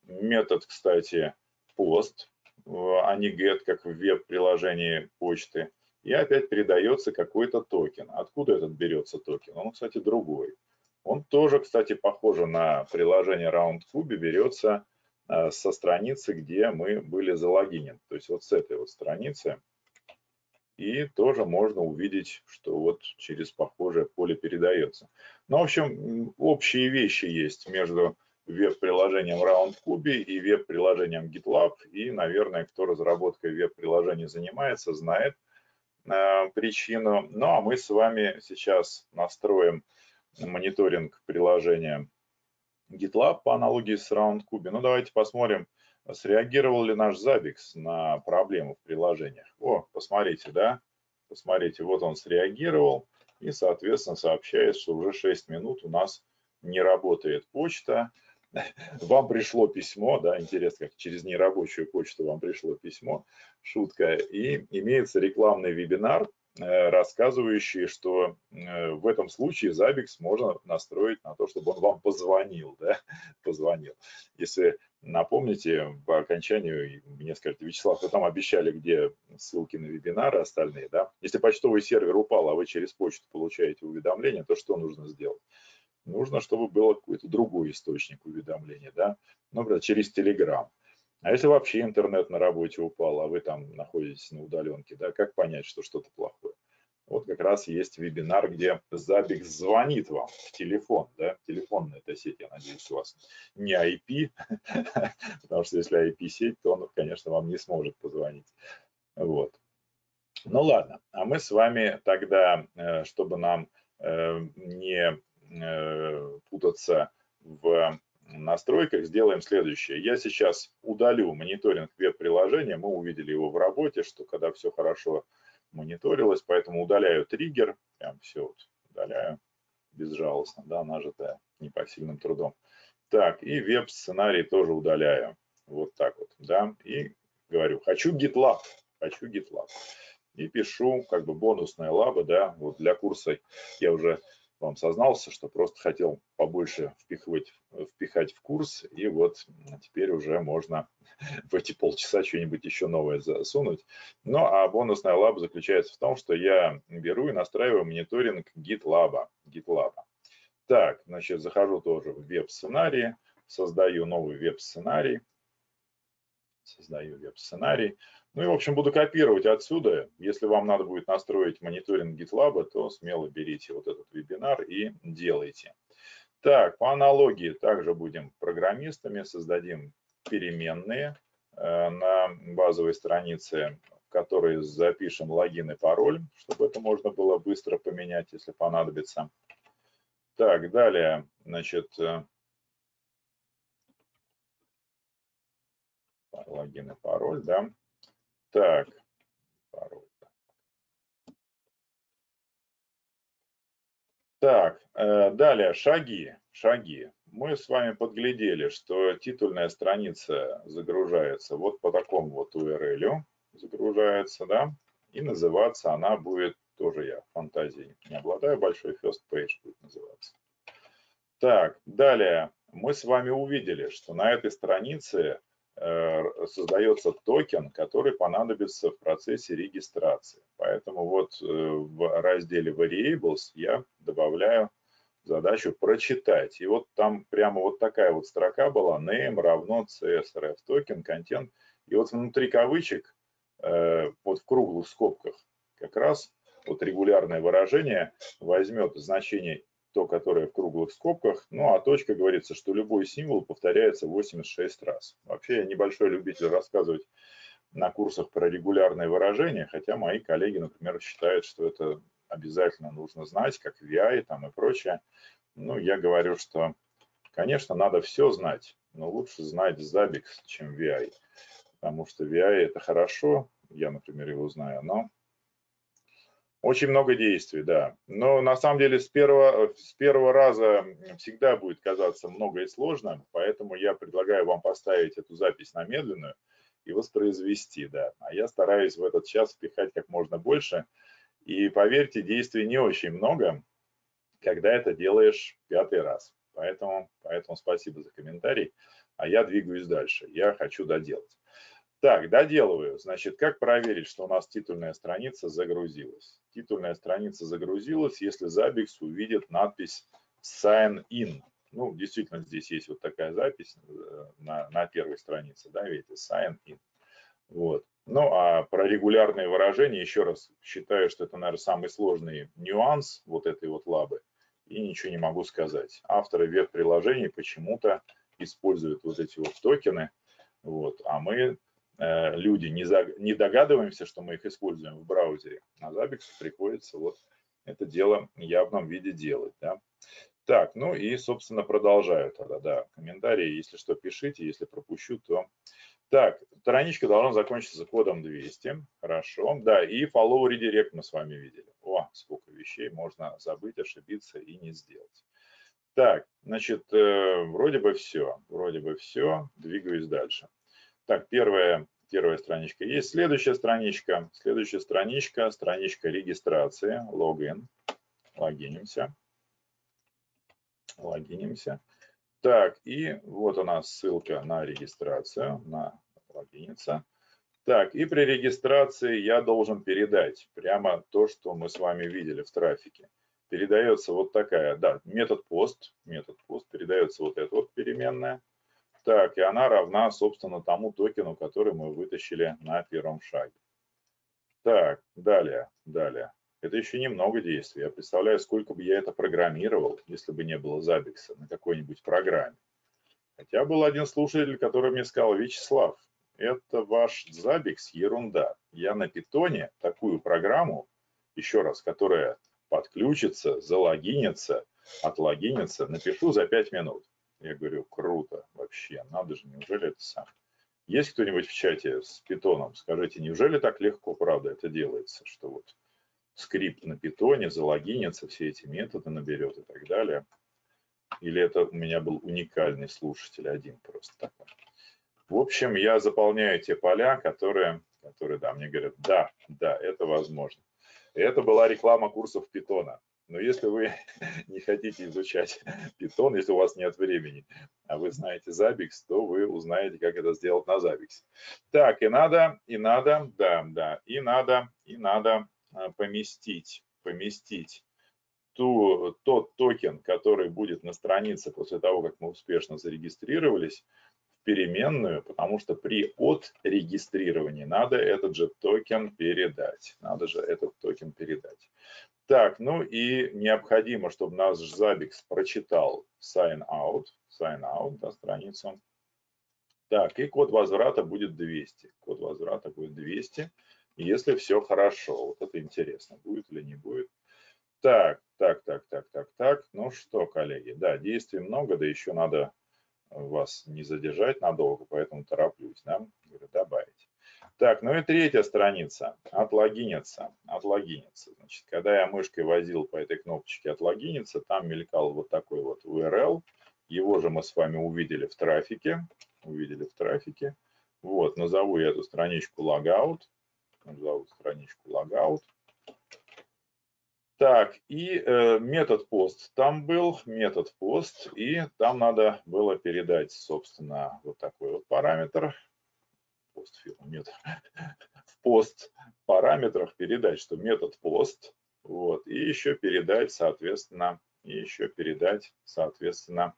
Метод, кстати, post, а не get, как в веб-приложении почты. И опять передается какой-то токен. Откуда этот берется токен? Он, кстати, другой. Он тоже, кстати, похоже на приложение RoundCube, берется э, со страницы, где мы были залогинены. То есть вот с этой вот страницы и тоже можно увидеть, что вот через похожее поле передается. Ну, в общем, общие вещи есть между веб-приложением RoundCube и веб-приложением GitLab. И, наверное, кто разработкой веб-приложений занимается, знает э, причину. Ну, а мы с вами сейчас настроим мониторинг приложения GitLab по аналогии с RoundCube. Ну, давайте посмотрим, Среагировал ли наш Zabbix на проблему в приложениях? О, посмотрите, да? Посмотрите, вот он среагировал и, соответственно, сообщает, что уже 6 минут у нас не работает почта. *laughs* Вам пришло письмо, да, интересно, как через нерабочую почту вам пришло письмо, шутка, и имеется рекламный вебинар, э, рассказывающий, что э, в этом случае Zabbix можно настроить на то, чтобы он вам позвонил, да, *laughs* позвонил. Если Напомните, по окончанию мне скажете, Вячеслав, вы там обещали, где ссылки на вебинары остальные, да? Если почтовый сервер упал, а вы через почту получаете уведомления, то что нужно сделать? Нужно, чтобы был какой-то другой источник уведомления, да? Например, через Telegram. А если вообще интернет на работе упал, а вы там находитесь на удаленке, да, как понять, что что-то плохое? вот как раз есть вебинар, где Забик звонит вам в телефон, да, телефонная эта сеть, я надеюсь, у вас не IP, *laughs* потому что если IP-сеть, то он, конечно, вам не сможет позвонить. Вот. Ну ладно, а мы с вами тогда, э, чтобы нам э, не э, путаться в настройках, сделаем следующее. Я сейчас удалю мониторинг веб-приложения, мы увидели его в работе, что когда все хорошо мониторилось, поэтому удаляю триггер, прям все вот удаляю безжалостно, да, нажитое непосильным трудом. Так, и веб-сценарий тоже удаляю, вот так вот, да, и говорю, хочу GitLab, хочу GitLab. И пишу как бы бонусная лаба, да, вот для курса я уже вам сознался, что просто хотел побольше впихивать, впихать в курс, и вот теперь уже можно *laughs* в эти полчаса что-нибудь еще новое засунуть. Ну, а бонусная лаба заключается в том, что я беру и настраиваю мониторинг GitLab. GitLab. Так, значит, захожу тоже в веб-сценарий, создаю новый веб-сценарий, создаю веб-сценарий. Ну и, в общем, буду копировать отсюда. Если вам надо будет настроить мониторинг GitLab, то смело берите вот этот вебинар и делайте. Так, по аналогии также будем программистами, создадим переменные э, на базовой странице, в которой запишем логин и пароль, чтобы это можно было быстро поменять, если понадобится. Так, далее, значит, э, логин и пароль, да. Так, пароль. Так, э, далее шаги, шаги. Мы с вами подглядели, что титульная страница загружается вот по такому вот URL, загружается, да, и называться она будет, тоже я фантазией не обладаю, большой first page будет называться. Так, далее мы с вами увидели, что на этой странице создается токен, который понадобится в процессе регистрации. Поэтому вот э, в разделе Variables я добавляю задачу прочитать. И вот там прямо вот такая вот строка была, name равно CSRF token, content И вот внутри кавычек, э, вот в круглых скобках, как раз вот регулярное выражение возьмет значение то, которое в круглых скобках, ну а точка говорится, что любой символ повторяется 86 раз. Вообще я небольшой любитель рассказывать на курсах про регулярные выражения, хотя мои коллеги, например, считают, что это обязательно нужно знать, как VI там и прочее. Ну, я говорю, что, конечно, надо все знать, но лучше знать Zabbix, чем VI, потому что VI это хорошо, я, например, его знаю, но очень много действий, да. Но на самом деле с первого, с первого раза всегда будет казаться много и сложно, поэтому я предлагаю вам поставить эту запись на медленную и воспроизвести, да. А я стараюсь в этот час впихать как можно больше. И поверьте, действий не очень много, когда это делаешь пятый раз. Поэтому, поэтому спасибо за комментарий. А я двигаюсь дальше. Я хочу доделать. Так, доделываю. Значит, как проверить, что у нас титульная страница загрузилась? Титульная страница загрузилась, если Zabbix увидит надпись Sign In. Ну, действительно, здесь есть вот такая запись э, на, на первой странице, да, видите, Sign In. Вот. Ну, а про регулярные выражения, еще раз, считаю, что это, наверное, самый сложный нюанс вот этой вот лабы, и ничего не могу сказать. Авторы веб-приложений почему-то используют вот эти вот токены, вот, а мы люди не, за, не догадываемся, что мы их используем в браузере, а Zabbix приходится вот это дело в явном виде делать. Да? Так, ну и, собственно, продолжаю тогда, да, комментарии, если что, пишите, если пропущу, то... Так, страничка должна закончиться кодом 200, хорошо, да, и follow redirect мы с вами видели. О, сколько вещей можно забыть, ошибиться и не сделать. Так, значит, э, вроде бы все, вроде бы все, двигаюсь дальше. Так, первая, первая страничка есть. Следующая страничка. Следующая страничка, страничка регистрации, логин. Логинимся. Логинимся. Так, и вот у нас ссылка на регистрацию, на логиниться. Так, и при регистрации я должен передать прямо то, что мы с вами видели в трафике. Передается вот такая, да, метод пост, метод пост, передается вот эта вот переменная. Так, и она равна, собственно, тому токену, который мы вытащили на первом шаге. Так, далее, далее. Это еще немного действий. Я представляю, сколько бы я это программировал, если бы не было Забикса на какой-нибудь программе. Хотя был один слушатель, который мне сказал, Вячеслав, это ваш Забикс ерунда. Я на питоне такую программу, еще раз, которая подключится, залогинится, отлогинится, напишу за 5 минут. Я говорю, круто вообще, надо же, неужели это сам? Есть кто-нибудь в чате с питоном? Скажите, неужели так легко, правда, это делается, что вот скрипт на питоне залогинится, все эти методы наберет и так далее? Или это у меня был уникальный слушатель один просто такой? В общем, я заполняю те поля, которые, которые да, мне говорят, да, да, это возможно. Это была реклама курсов питона. Но если вы *laughs* не хотите изучать *laughs* Python, если у вас нет времени, а вы знаете Zabbix, то вы узнаете, как это сделать на Zabbix. Так, и надо, и надо, да, да, и надо, и надо а, поместить, поместить ту, тот токен, который будет на странице после того, как мы успешно зарегистрировались, в переменную, потому что при отрегистрировании надо этот же токен передать. Надо же этот токен передать. Так, ну и необходимо, чтобы наш Zabbix прочитал sign out, sign out, да, страницу. Так, и код возврата будет 200. Код возврата будет 200, если все хорошо. Вот это интересно, будет или не будет. Так, так, так, так, так, так. Ну что, коллеги, да, действий много, да еще надо вас не задержать надолго, поэтому тороплюсь, да, говорю, добавить. Так, ну и третья страница. Отлогиниться. Отлогиниться. Значит, когда я мышкой возил по этой кнопочке отлогиниться, там мелькал вот такой вот URL. Его же мы с вами увидели в трафике. Увидели в трафике. Вот, назову я эту страничку logout. Назову страничку logout. Так, и э, метод пост там был, метод пост, и там надо было передать, собственно, вот такой вот параметр пост метод, *laughs* в пост параметрах передать, что метод пост, вот, и еще передать, соответственно, и еще передать, соответственно,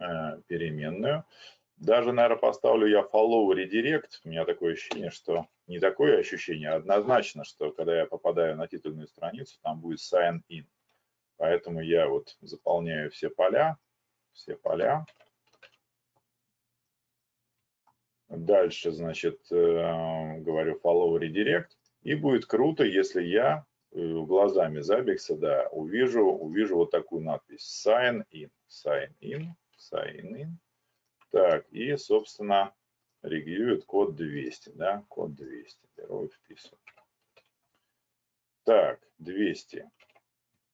э, переменную. Даже, наверное, поставлю я follow redirect. У меня такое ощущение, что не такое ощущение, а однозначно, что когда я попадаю на титульную страницу, там будет sign in. Поэтому я вот заполняю все поля, все поля. Дальше, значит, э, говорю follow redirect. И будет круто, если я э, глазами Забикса, да, увижу, увижу вот такую надпись sign in, sign in, sign in. Так, и, собственно, регирует код 200, да, код 200. Беру и вписываю. Так, 200.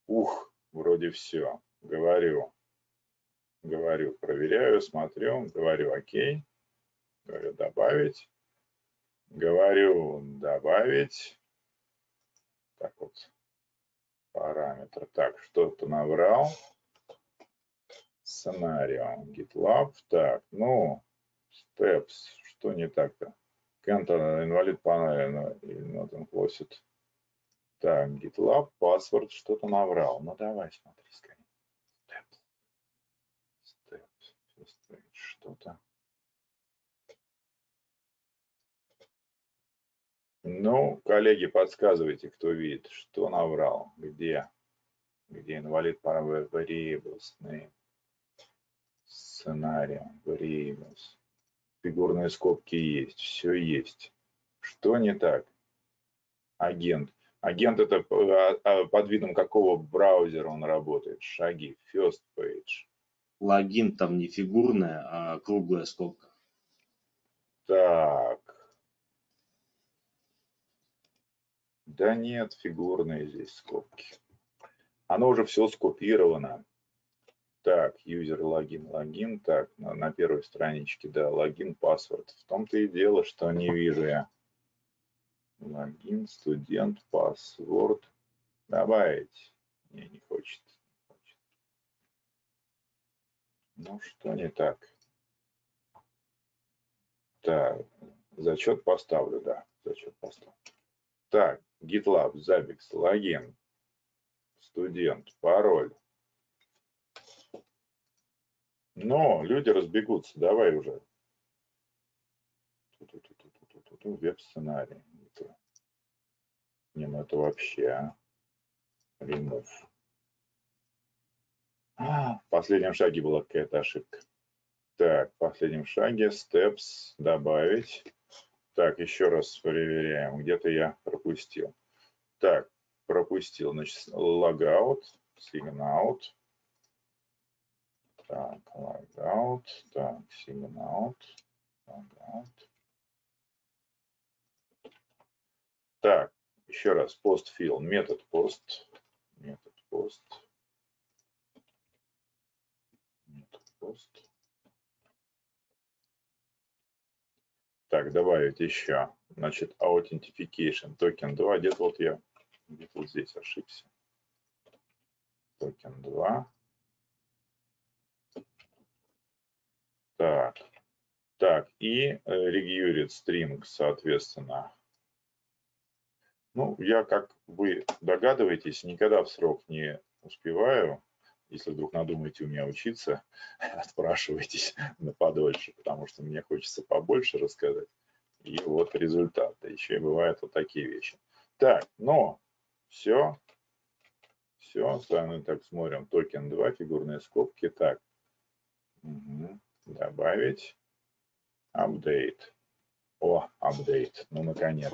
Ух, вроде все. Говорю, говорю, проверяю, смотрю, говорю окей. Говорю добавить. Говорю добавить. Так вот, параметр. Так, что-то набрал. Сценарио. GitLab. Так, ну, steps. Что не так-то? Кента инвалид панели not included. Так, GitLab, паспорт, что-то наврал. Ну давай, смотри, скорее. Steps. Steps. Что-то. Ну, коллеги, подсказывайте, кто видит, что наврал, где, где инвалид variables name, сценарий, variables, фигурные скобки есть, все есть. Что не так? Агент. Агент это а, а, под видом какого браузера он работает? Шаги. First page. Логин там не фигурная, а круглая скобка. Так, Да нет, фигурные здесь скобки. Оно уже все скопировано. Так, юзер логин, логин. Так, на, на первой страничке, да, логин, паспорт. В том-то и дело, что не вижу я. Логин, студент, паспорт. Добавить. Не, не хочет. Не хочет. Ну, что не так? Так, зачет поставлю, да, зачет поставлю. Так, GitLab, Zabbix, логин, студент, пароль. Но люди разбегутся, давай уже. Веб-сценарий. Не, ну это вообще. Remove. А, в последнем шаге была какая-то ошибка. Так, в последнем шаге steps добавить. Так, еще раз проверяем. Где-то я пропустил. Так, пропустил. Значит, logout, signout. Так, logout. Так, signout. Logout. Так, еще раз. Post field. Метод post. Метод post. Метод post. Так, добавить еще. Значит, Authentication, токен 2. Где-то вот я где-то вот здесь ошибся. Токен 2. Так. Так, и э, regiurit string, соответственно. Ну, я, как вы догадываетесь, никогда в срок не успеваю если вдруг надумаете у меня учиться, *laughs* отпрашивайтесь *laughs* подольше, потому что мне хочется побольше рассказать. И вот результат. Да еще и бывают вот такие вещи. Так, но все. Все, с вами так смотрим. Токен 2, фигурные скобки. Так, угу. добавить. Апдейт. О, апдейт. Ну, наконец.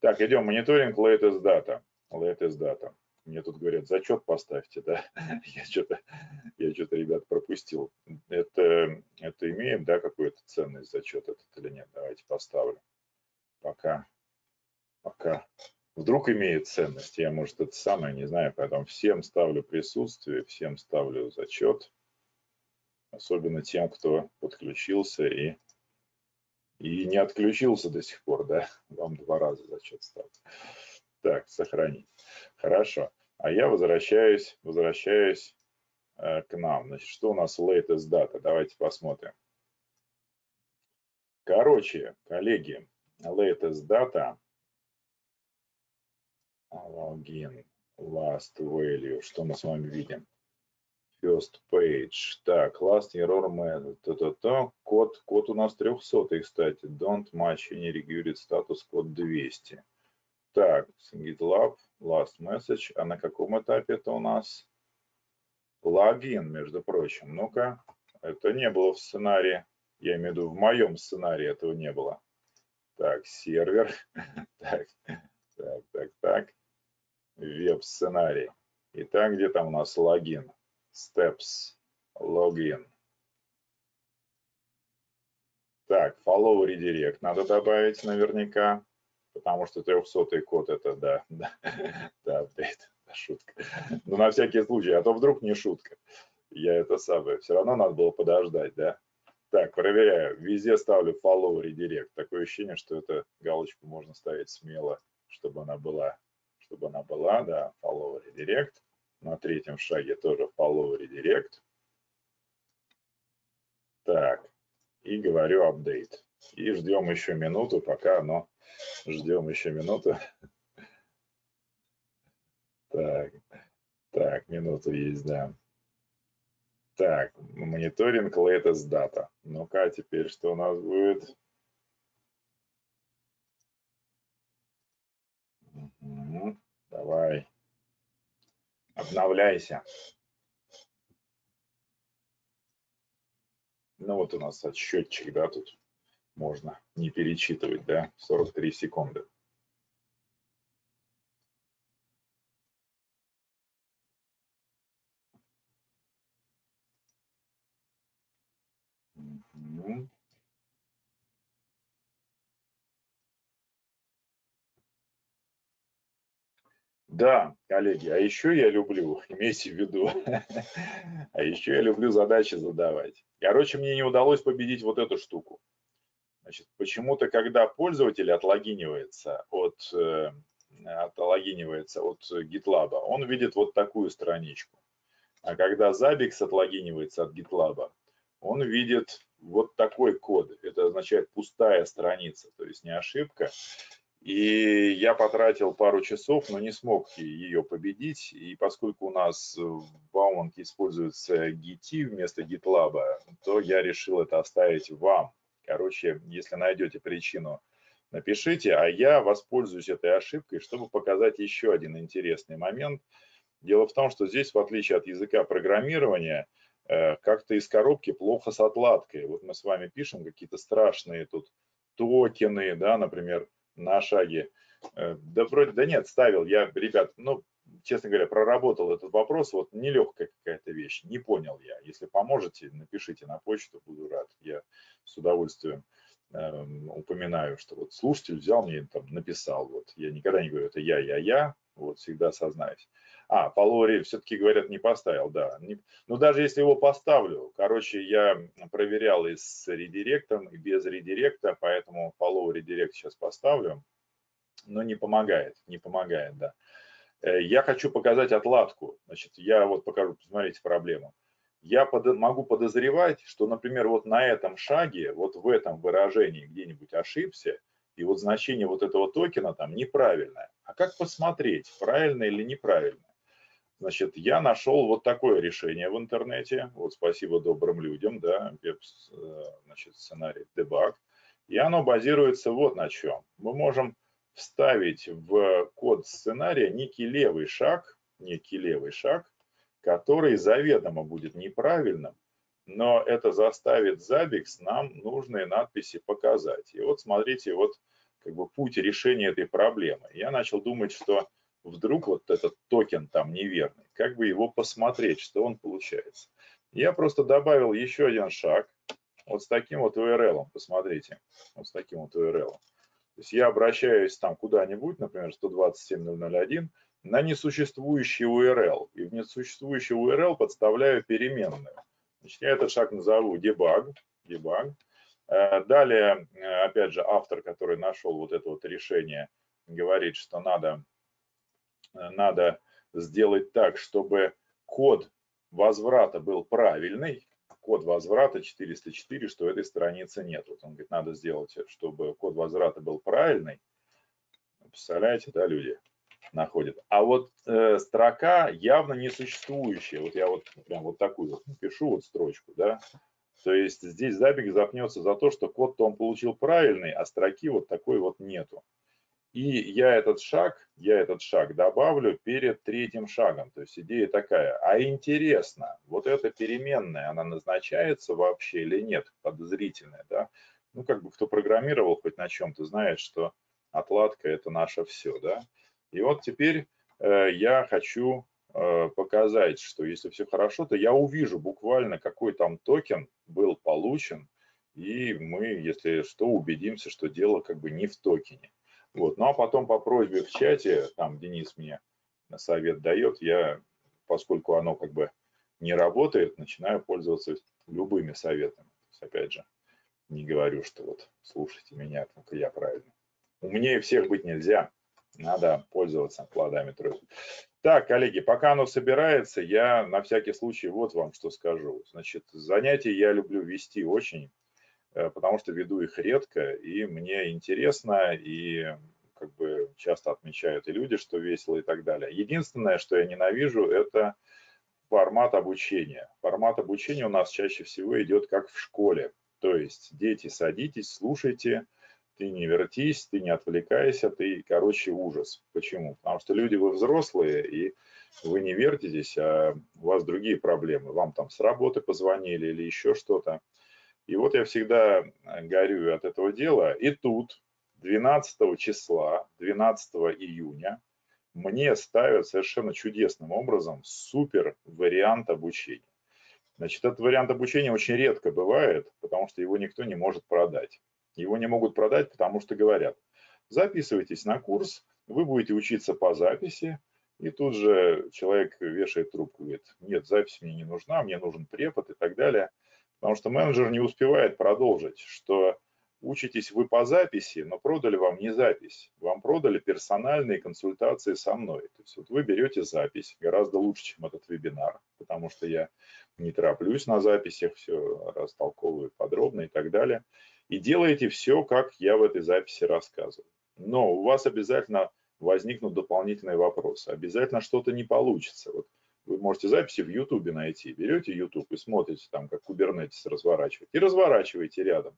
Так, идем. Мониторинг latest data. Latest data. Мне тут говорят, зачет поставьте, да? *laughs* Я что-то, я что-то, ребят, пропустил. Это, это имеет, да, какую-то ценность зачет этот или нет? Давайте поставлю. Пока, пока. Вдруг имеет ценность, я, может, это самое, не знаю, поэтому всем ставлю присутствие, всем ставлю зачет. Особенно тем, кто подключился и, и не отключился до сих пор, да, вам два раза зачет ставлю. Так, сохранить. Хорошо. А я возвращаюсь, возвращаюсь э, к нам. Значит, что у нас latest data? Давайте посмотрим. Короче, коллеги, latest data, login, last value, что мы с вами видим? First page. Так, last error method. То -то -то. Код, код у нас 300, кстати. Don't match any regulated status код 200. Так, GitLab, last message. А на каком этапе это у нас? Логин, между прочим. Ну-ка, это не было в сценарии. Я имею в виду, в моем сценарии этого не было. Так, сервер. *laughs* Так, так, так, так. Веб-сценарий. Итак, где там у нас логин? Steps. Login. Так, follow redirect надо добавить наверняка, потому что 300 код это, да, да, да, апдейт, шутка. Но на всякий случай, а то вдруг не шутка. Я это самое, все равно надо было подождать, да. Так, проверяю. Везде ставлю follow redirect. Такое ощущение, что это галочку можно ставить смело, чтобы она была. Чтобы она была, да, follow redirect. На третьем шаге тоже follow redirect. Так, и говорю update. И ждем еще минуту, пока оно... Ждем еще минуту. Так, так, минуту есть, да. Так, мониторинг latest data. Ну-ка, теперь что у нас будет? Угу. Давай. Обновляйся. Ну вот у нас отсчетчик, да, тут можно не перечитывать, да, 43 секунды. Да, коллеги, а еще я люблю, *laughs* имейте в виду, *laughs* а еще я люблю задачи задавать. Короче, мне не удалось победить вот эту штуку. Значит, почему-то, когда пользователь отлогинивается от, э, отлогинивается от GitLab, он видит вот такую страничку. А когда Zabbix отлогинивается от GitLab, он видит вот такой код. Это означает пустая страница, то есть не ошибка. И я потратил пару часов, но не смог ее победить. И поскольку у нас в Бауманке используется GT вместо GitLab, то я решил это оставить вам. Короче, если найдете причину, напишите, а я воспользуюсь этой ошибкой, чтобы показать еще один интересный момент. Дело в том, что здесь, в отличие от языка программирования, Э, как-то из коробки плохо с отладкой. Вот мы с вами пишем какие-то страшные тут токены, да, например, на шаге. Э, да вроде, да нет, ставил я, ребят, ну, честно говоря, проработал этот вопрос, вот нелегкая какая-то вещь, не понял я. Если поможете, напишите на почту, буду рад. Я с удовольствием э, упоминаю, что вот слушатель взял мне, там, написал, вот, я никогда не говорю, это я, я, я, вот, всегда сознаюсь. А, Полори все-таки, говорят, не поставил, да. Не, ну, даже если его поставлю, короче, я проверял и с редиректом, и без редиректа, поэтому follow редирект сейчас поставлю, но не помогает, не помогает, да. Э, я хочу показать отладку. Значит, я вот покажу, посмотрите проблему. Я под, могу подозревать, что, например, вот на этом шаге, вот в этом выражении где-нибудь ошибся, и вот значение вот этого токена там неправильное. А как посмотреть, правильно или неправильно? Значит, я нашел вот такое решение в интернете. Вот спасибо добрым людям, да, э, значит, сценарий debug. И оно базируется вот на чем. Мы можем вставить в код сценария некий левый шаг, некий левый шаг, который заведомо будет неправильным, но это заставит Zabbix нам нужные надписи показать. И вот смотрите, вот как бы путь решения этой проблемы. Я начал думать, что вдруг вот этот токен там неверный, как бы его посмотреть, что он получается. Я просто добавил еще один шаг, вот с таким вот URL, посмотрите, вот с таким вот URL. То есть я обращаюсь там куда-нибудь, например, 127.001, на несуществующий URL, и в несуществующий URL подставляю переменную. Значит, я этот шаг назову debug, debug. Э, далее, э, опять же, автор, который нашел вот это вот решение, говорит, что надо Э, надо сделать так, чтобы код возврата был правильный, код возврата 404, что этой страницы нет. Вот он говорит, надо сделать, чтобы код возврата был правильный. Представляете, да, люди? находит. А вот э, строка явно не существующая. Вот я вот прям вот такую вот напишу вот строчку, да. То есть здесь Забег запнется за то, что код-то он получил правильный, а строки вот такой вот нету. И я этот шаг, я этот шаг добавлю перед третьим шагом. То есть идея такая, а интересно, вот эта переменная, она назначается вообще или нет, подозрительная, да? Ну, как бы кто программировал хоть на чем-то, знает, что отладка это наше все, да? И вот теперь э, я хочу э, показать, что если все хорошо, то я увижу буквально, какой там токен был получен, и мы, если что, убедимся, что дело как бы не в токене. Вот. Ну а потом по просьбе в чате, там Денис мне совет дает, я, поскольку оно как бы не работает, начинаю пользоваться любыми советами. То есть, опять же, не говорю, что вот слушайте меня, только я правильно. Умнее всех быть нельзя, надо пользоваться плодами тройки. Так, коллеги, пока оно собирается, я на всякий случай вот вам что скажу. Значит, занятия я люблю вести очень, потому что веду их редко, и мне интересно, и как бы часто отмечают и люди, что весело и так далее. Единственное, что я ненавижу, это формат обучения. Формат обучения у нас чаще всего идет как в школе. То есть дети, садитесь, слушайте, ты не вертись, ты не отвлекайся, ты, короче, ужас. Почему? Потому что люди вы взрослые, и вы не вертитесь, а у вас другие проблемы. Вам там с работы позвонили или еще что-то. И вот я всегда э, горю от этого дела. И тут 12 числа, 12 июня, мне ставят совершенно чудесным образом супер вариант обучения. Значит, этот вариант обучения очень редко бывает, потому что его никто не может продать. Его не могут продать, потому что говорят, записывайтесь на курс, вы будете учиться по записи, и тут же человек вешает трубку, говорит, нет, запись мне не нужна, мне нужен препод и так далее – Потому что менеджер не успевает продолжить, что учитесь вы по записи, но продали вам не запись, вам продали персональные консультации со мной. То есть вот вы берете запись, гораздо лучше, чем этот вебинар, потому что я не тороплюсь на записях, все растолковываю подробно и так далее, и делаете все, как я в этой записи рассказываю. Но у вас обязательно возникнут дополнительные вопросы, обязательно что-то не получится. Вот вы можете записи в YouTube найти. Берете YouTube и смотрите там, как Kubernetes разворачивать. И разворачиваете рядом.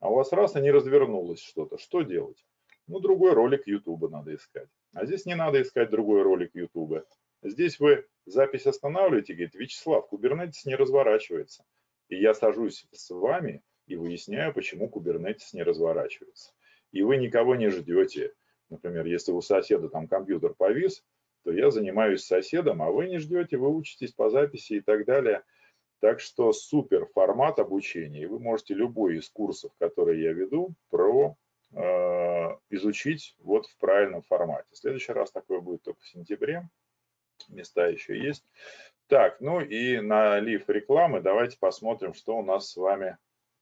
А у вас раз и не развернулось что-то. Что делать? Ну, другой ролик YouTube надо искать. А здесь не надо искать другой ролик YouTube. Здесь вы запись останавливаете и говорите, Вячеслав, Kubernetes не разворачивается. И я сажусь с вами и выясняю, почему Kubernetes не разворачивается. И вы никого не ждете. Например, если у соседа там компьютер повис, то я занимаюсь соседом, а вы не ждете, вы учитесь по записи и так далее. Так что супер формат обучения. И вы можете любой из курсов, которые я веду, про э, изучить вот в правильном формате. В следующий раз такое будет только в сентябре. Места еще есть. Так, ну и на лиф рекламы давайте посмотрим, что у нас с вами.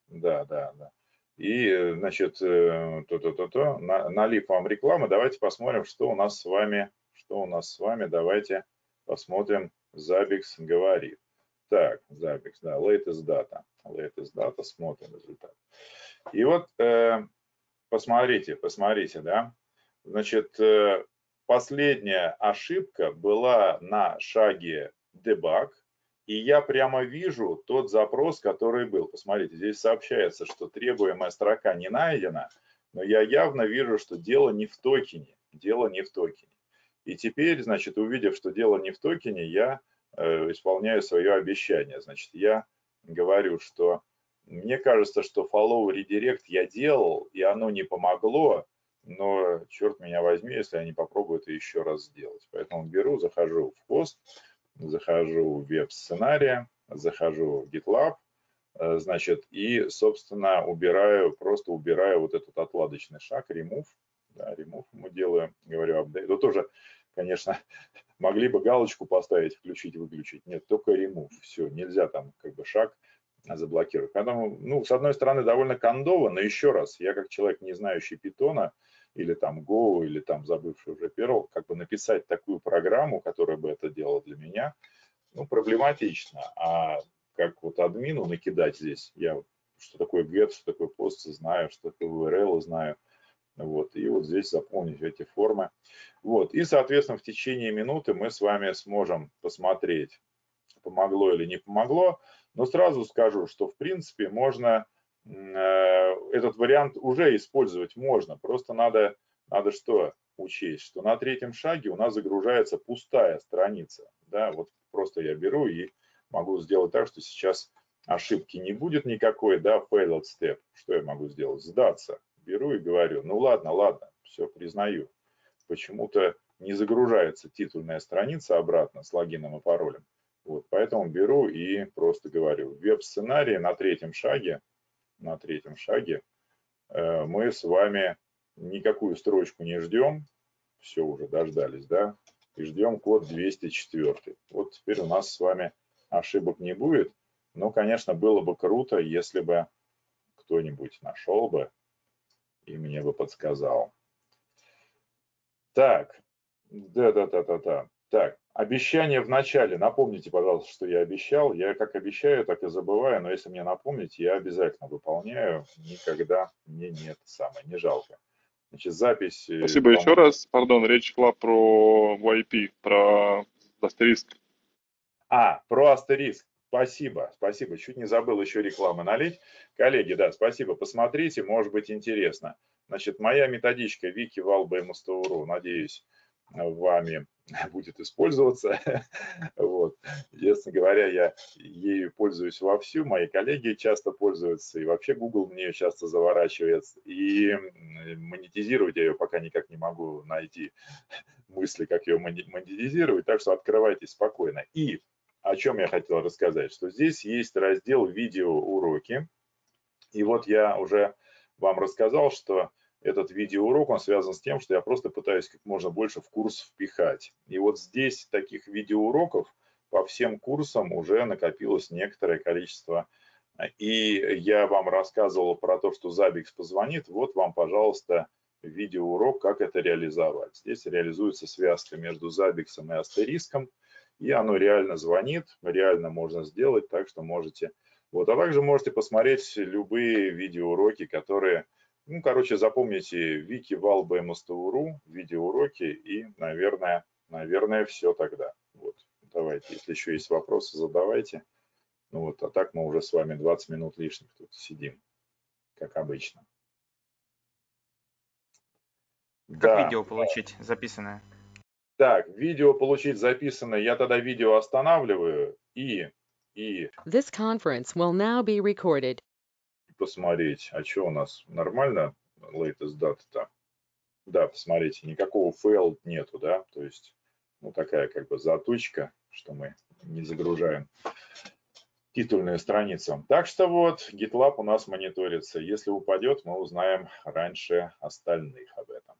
Да, да, да. И, значит, то-то-то-то, на, налив вам рекламы, давайте посмотрим, что у нас с вами что у нас с вами? Давайте посмотрим. Забикс говорит. Так, Забикс, да, latest data. Latest data, смотрим результат. И вот э, посмотрите, посмотрите, да. Значит, э, последняя ошибка была на шаге debug, и я прямо вижу тот запрос, который был. Посмотрите, здесь сообщается, что требуемая строка не найдена, но я явно вижу, что дело не в токене. Дело не в токене. И теперь, значит, увидев, что дело не в токене, я э, исполняю свое обещание. Значит, я говорю, что мне кажется, что follow redirect я делал, и оно не помогло, но черт меня возьми, если они попробуют это еще раз сделать. Поэтому беру, захожу в пост, захожу в веб-сценария, захожу в GitLab, э, значит, и, собственно, убираю, просто убираю вот этот отладочный шаг, remove, да, remove ему делаю, говорю update. Это тоже, конечно, *laughs* могли бы галочку поставить, включить, выключить. Нет, только remove. Все, нельзя там как бы шаг заблокировать. Поэтому, ну, с одной стороны, довольно кондово, но еще раз, я как человек, не знающий питона, или там Go, или там забывший уже Perl, как бы написать такую программу, которая бы это делала для меня, ну, проблематично. А как вот админу накидать здесь, я что такое get, что такое post знаю, что такое URL знаю, Вот, и вот здесь заполнить эти формы. Вот, и, соответственно, в течение минуты мы с вами сможем посмотреть, помогло или не помогло. Но сразу скажу, что, в принципе, можно э, этот вариант уже использовать можно. Просто надо, надо что учесть, что на третьем шаге у нас загружается пустая страница. Да, вот просто я беру и могу сделать так, что сейчас ошибки не будет никакой, да, failed step. Что я могу сделать? Сдаться беру и говорю, ну ладно, ладно, все признаю. Почему-то не загружается титульная страница обратно с логином и паролем. Вот, поэтому беру и просто говорю, веб-сценарий на третьем шаге, на третьем шаге э, мы с вами никакую строчку не ждем, все уже дождались, да, и ждем код 204. Вот теперь у нас с вами ошибок не будет, но, конечно, было бы круто, если бы кто-нибудь нашел бы и мне бы подсказал. Так, да-да-да-да-да. Так, обещание в начале. Напомните, пожалуйста, что я обещал. Я как обещаю, так и забываю, но если мне напомнить, я обязательно выполняю. Никогда мне нет самое, не жалко. Значит, запись... Э, Спасибо еще раз. Пардон, речь шла про YP, про астериск. А, про астериск. Спасибо, спасибо. Чуть не забыл еще рекламы налить. Коллеги, да, спасибо. Посмотрите, может быть интересно. Значит, моя методичка Вики Валба МСТУРУ, надеюсь, вами *laughs* будет использоваться. *laughs* Вот. Честно говоря, я ею пользуюсь вовсю, мои коллеги часто пользуются, и вообще Google мне ее часто заворачивает, и монетизировать я ее пока никак не могу найти *laughs* мысли, как ее монетизировать, так что открывайтесь спокойно. И о чем я хотел рассказать, что здесь есть раздел видеоуроки. И вот я уже вам рассказал, что этот видеоурок, он связан с тем, что я просто пытаюсь как можно больше в курс впихать. И вот здесь таких видеоуроков по всем курсам уже накопилось некоторое количество. И я вам рассказывал про то, что Забикс позвонит. Вот вам, пожалуйста, видеоурок, как это реализовать. Здесь реализуется связка между Забиксом и Астериском и оно реально звонит, реально можно сделать, так что можете. Вот, а также можете посмотреть любые видеоуроки, которые, ну, короче, запомните Вики Вал БМСТУРУ, видеоуроки и, наверное, наверное, все тогда. Вот, давайте, если еще есть вопросы, задавайте. Ну вот, а так мы уже с вами 20 минут лишних тут сидим, как обычно. Как да, видео получить записанное? Так, видео получить записанное, я тогда видео останавливаю и, и... This conference will now be recorded. Посмотреть, а что у нас, нормально latest data-то? Да, посмотрите, никакого fail нету, да, то есть, ну, такая как бы затычка, что мы не загружаем титульную страницу. Так что вот, GitLab у нас мониторится. Если упадет, мы узнаем раньше остальных об этом.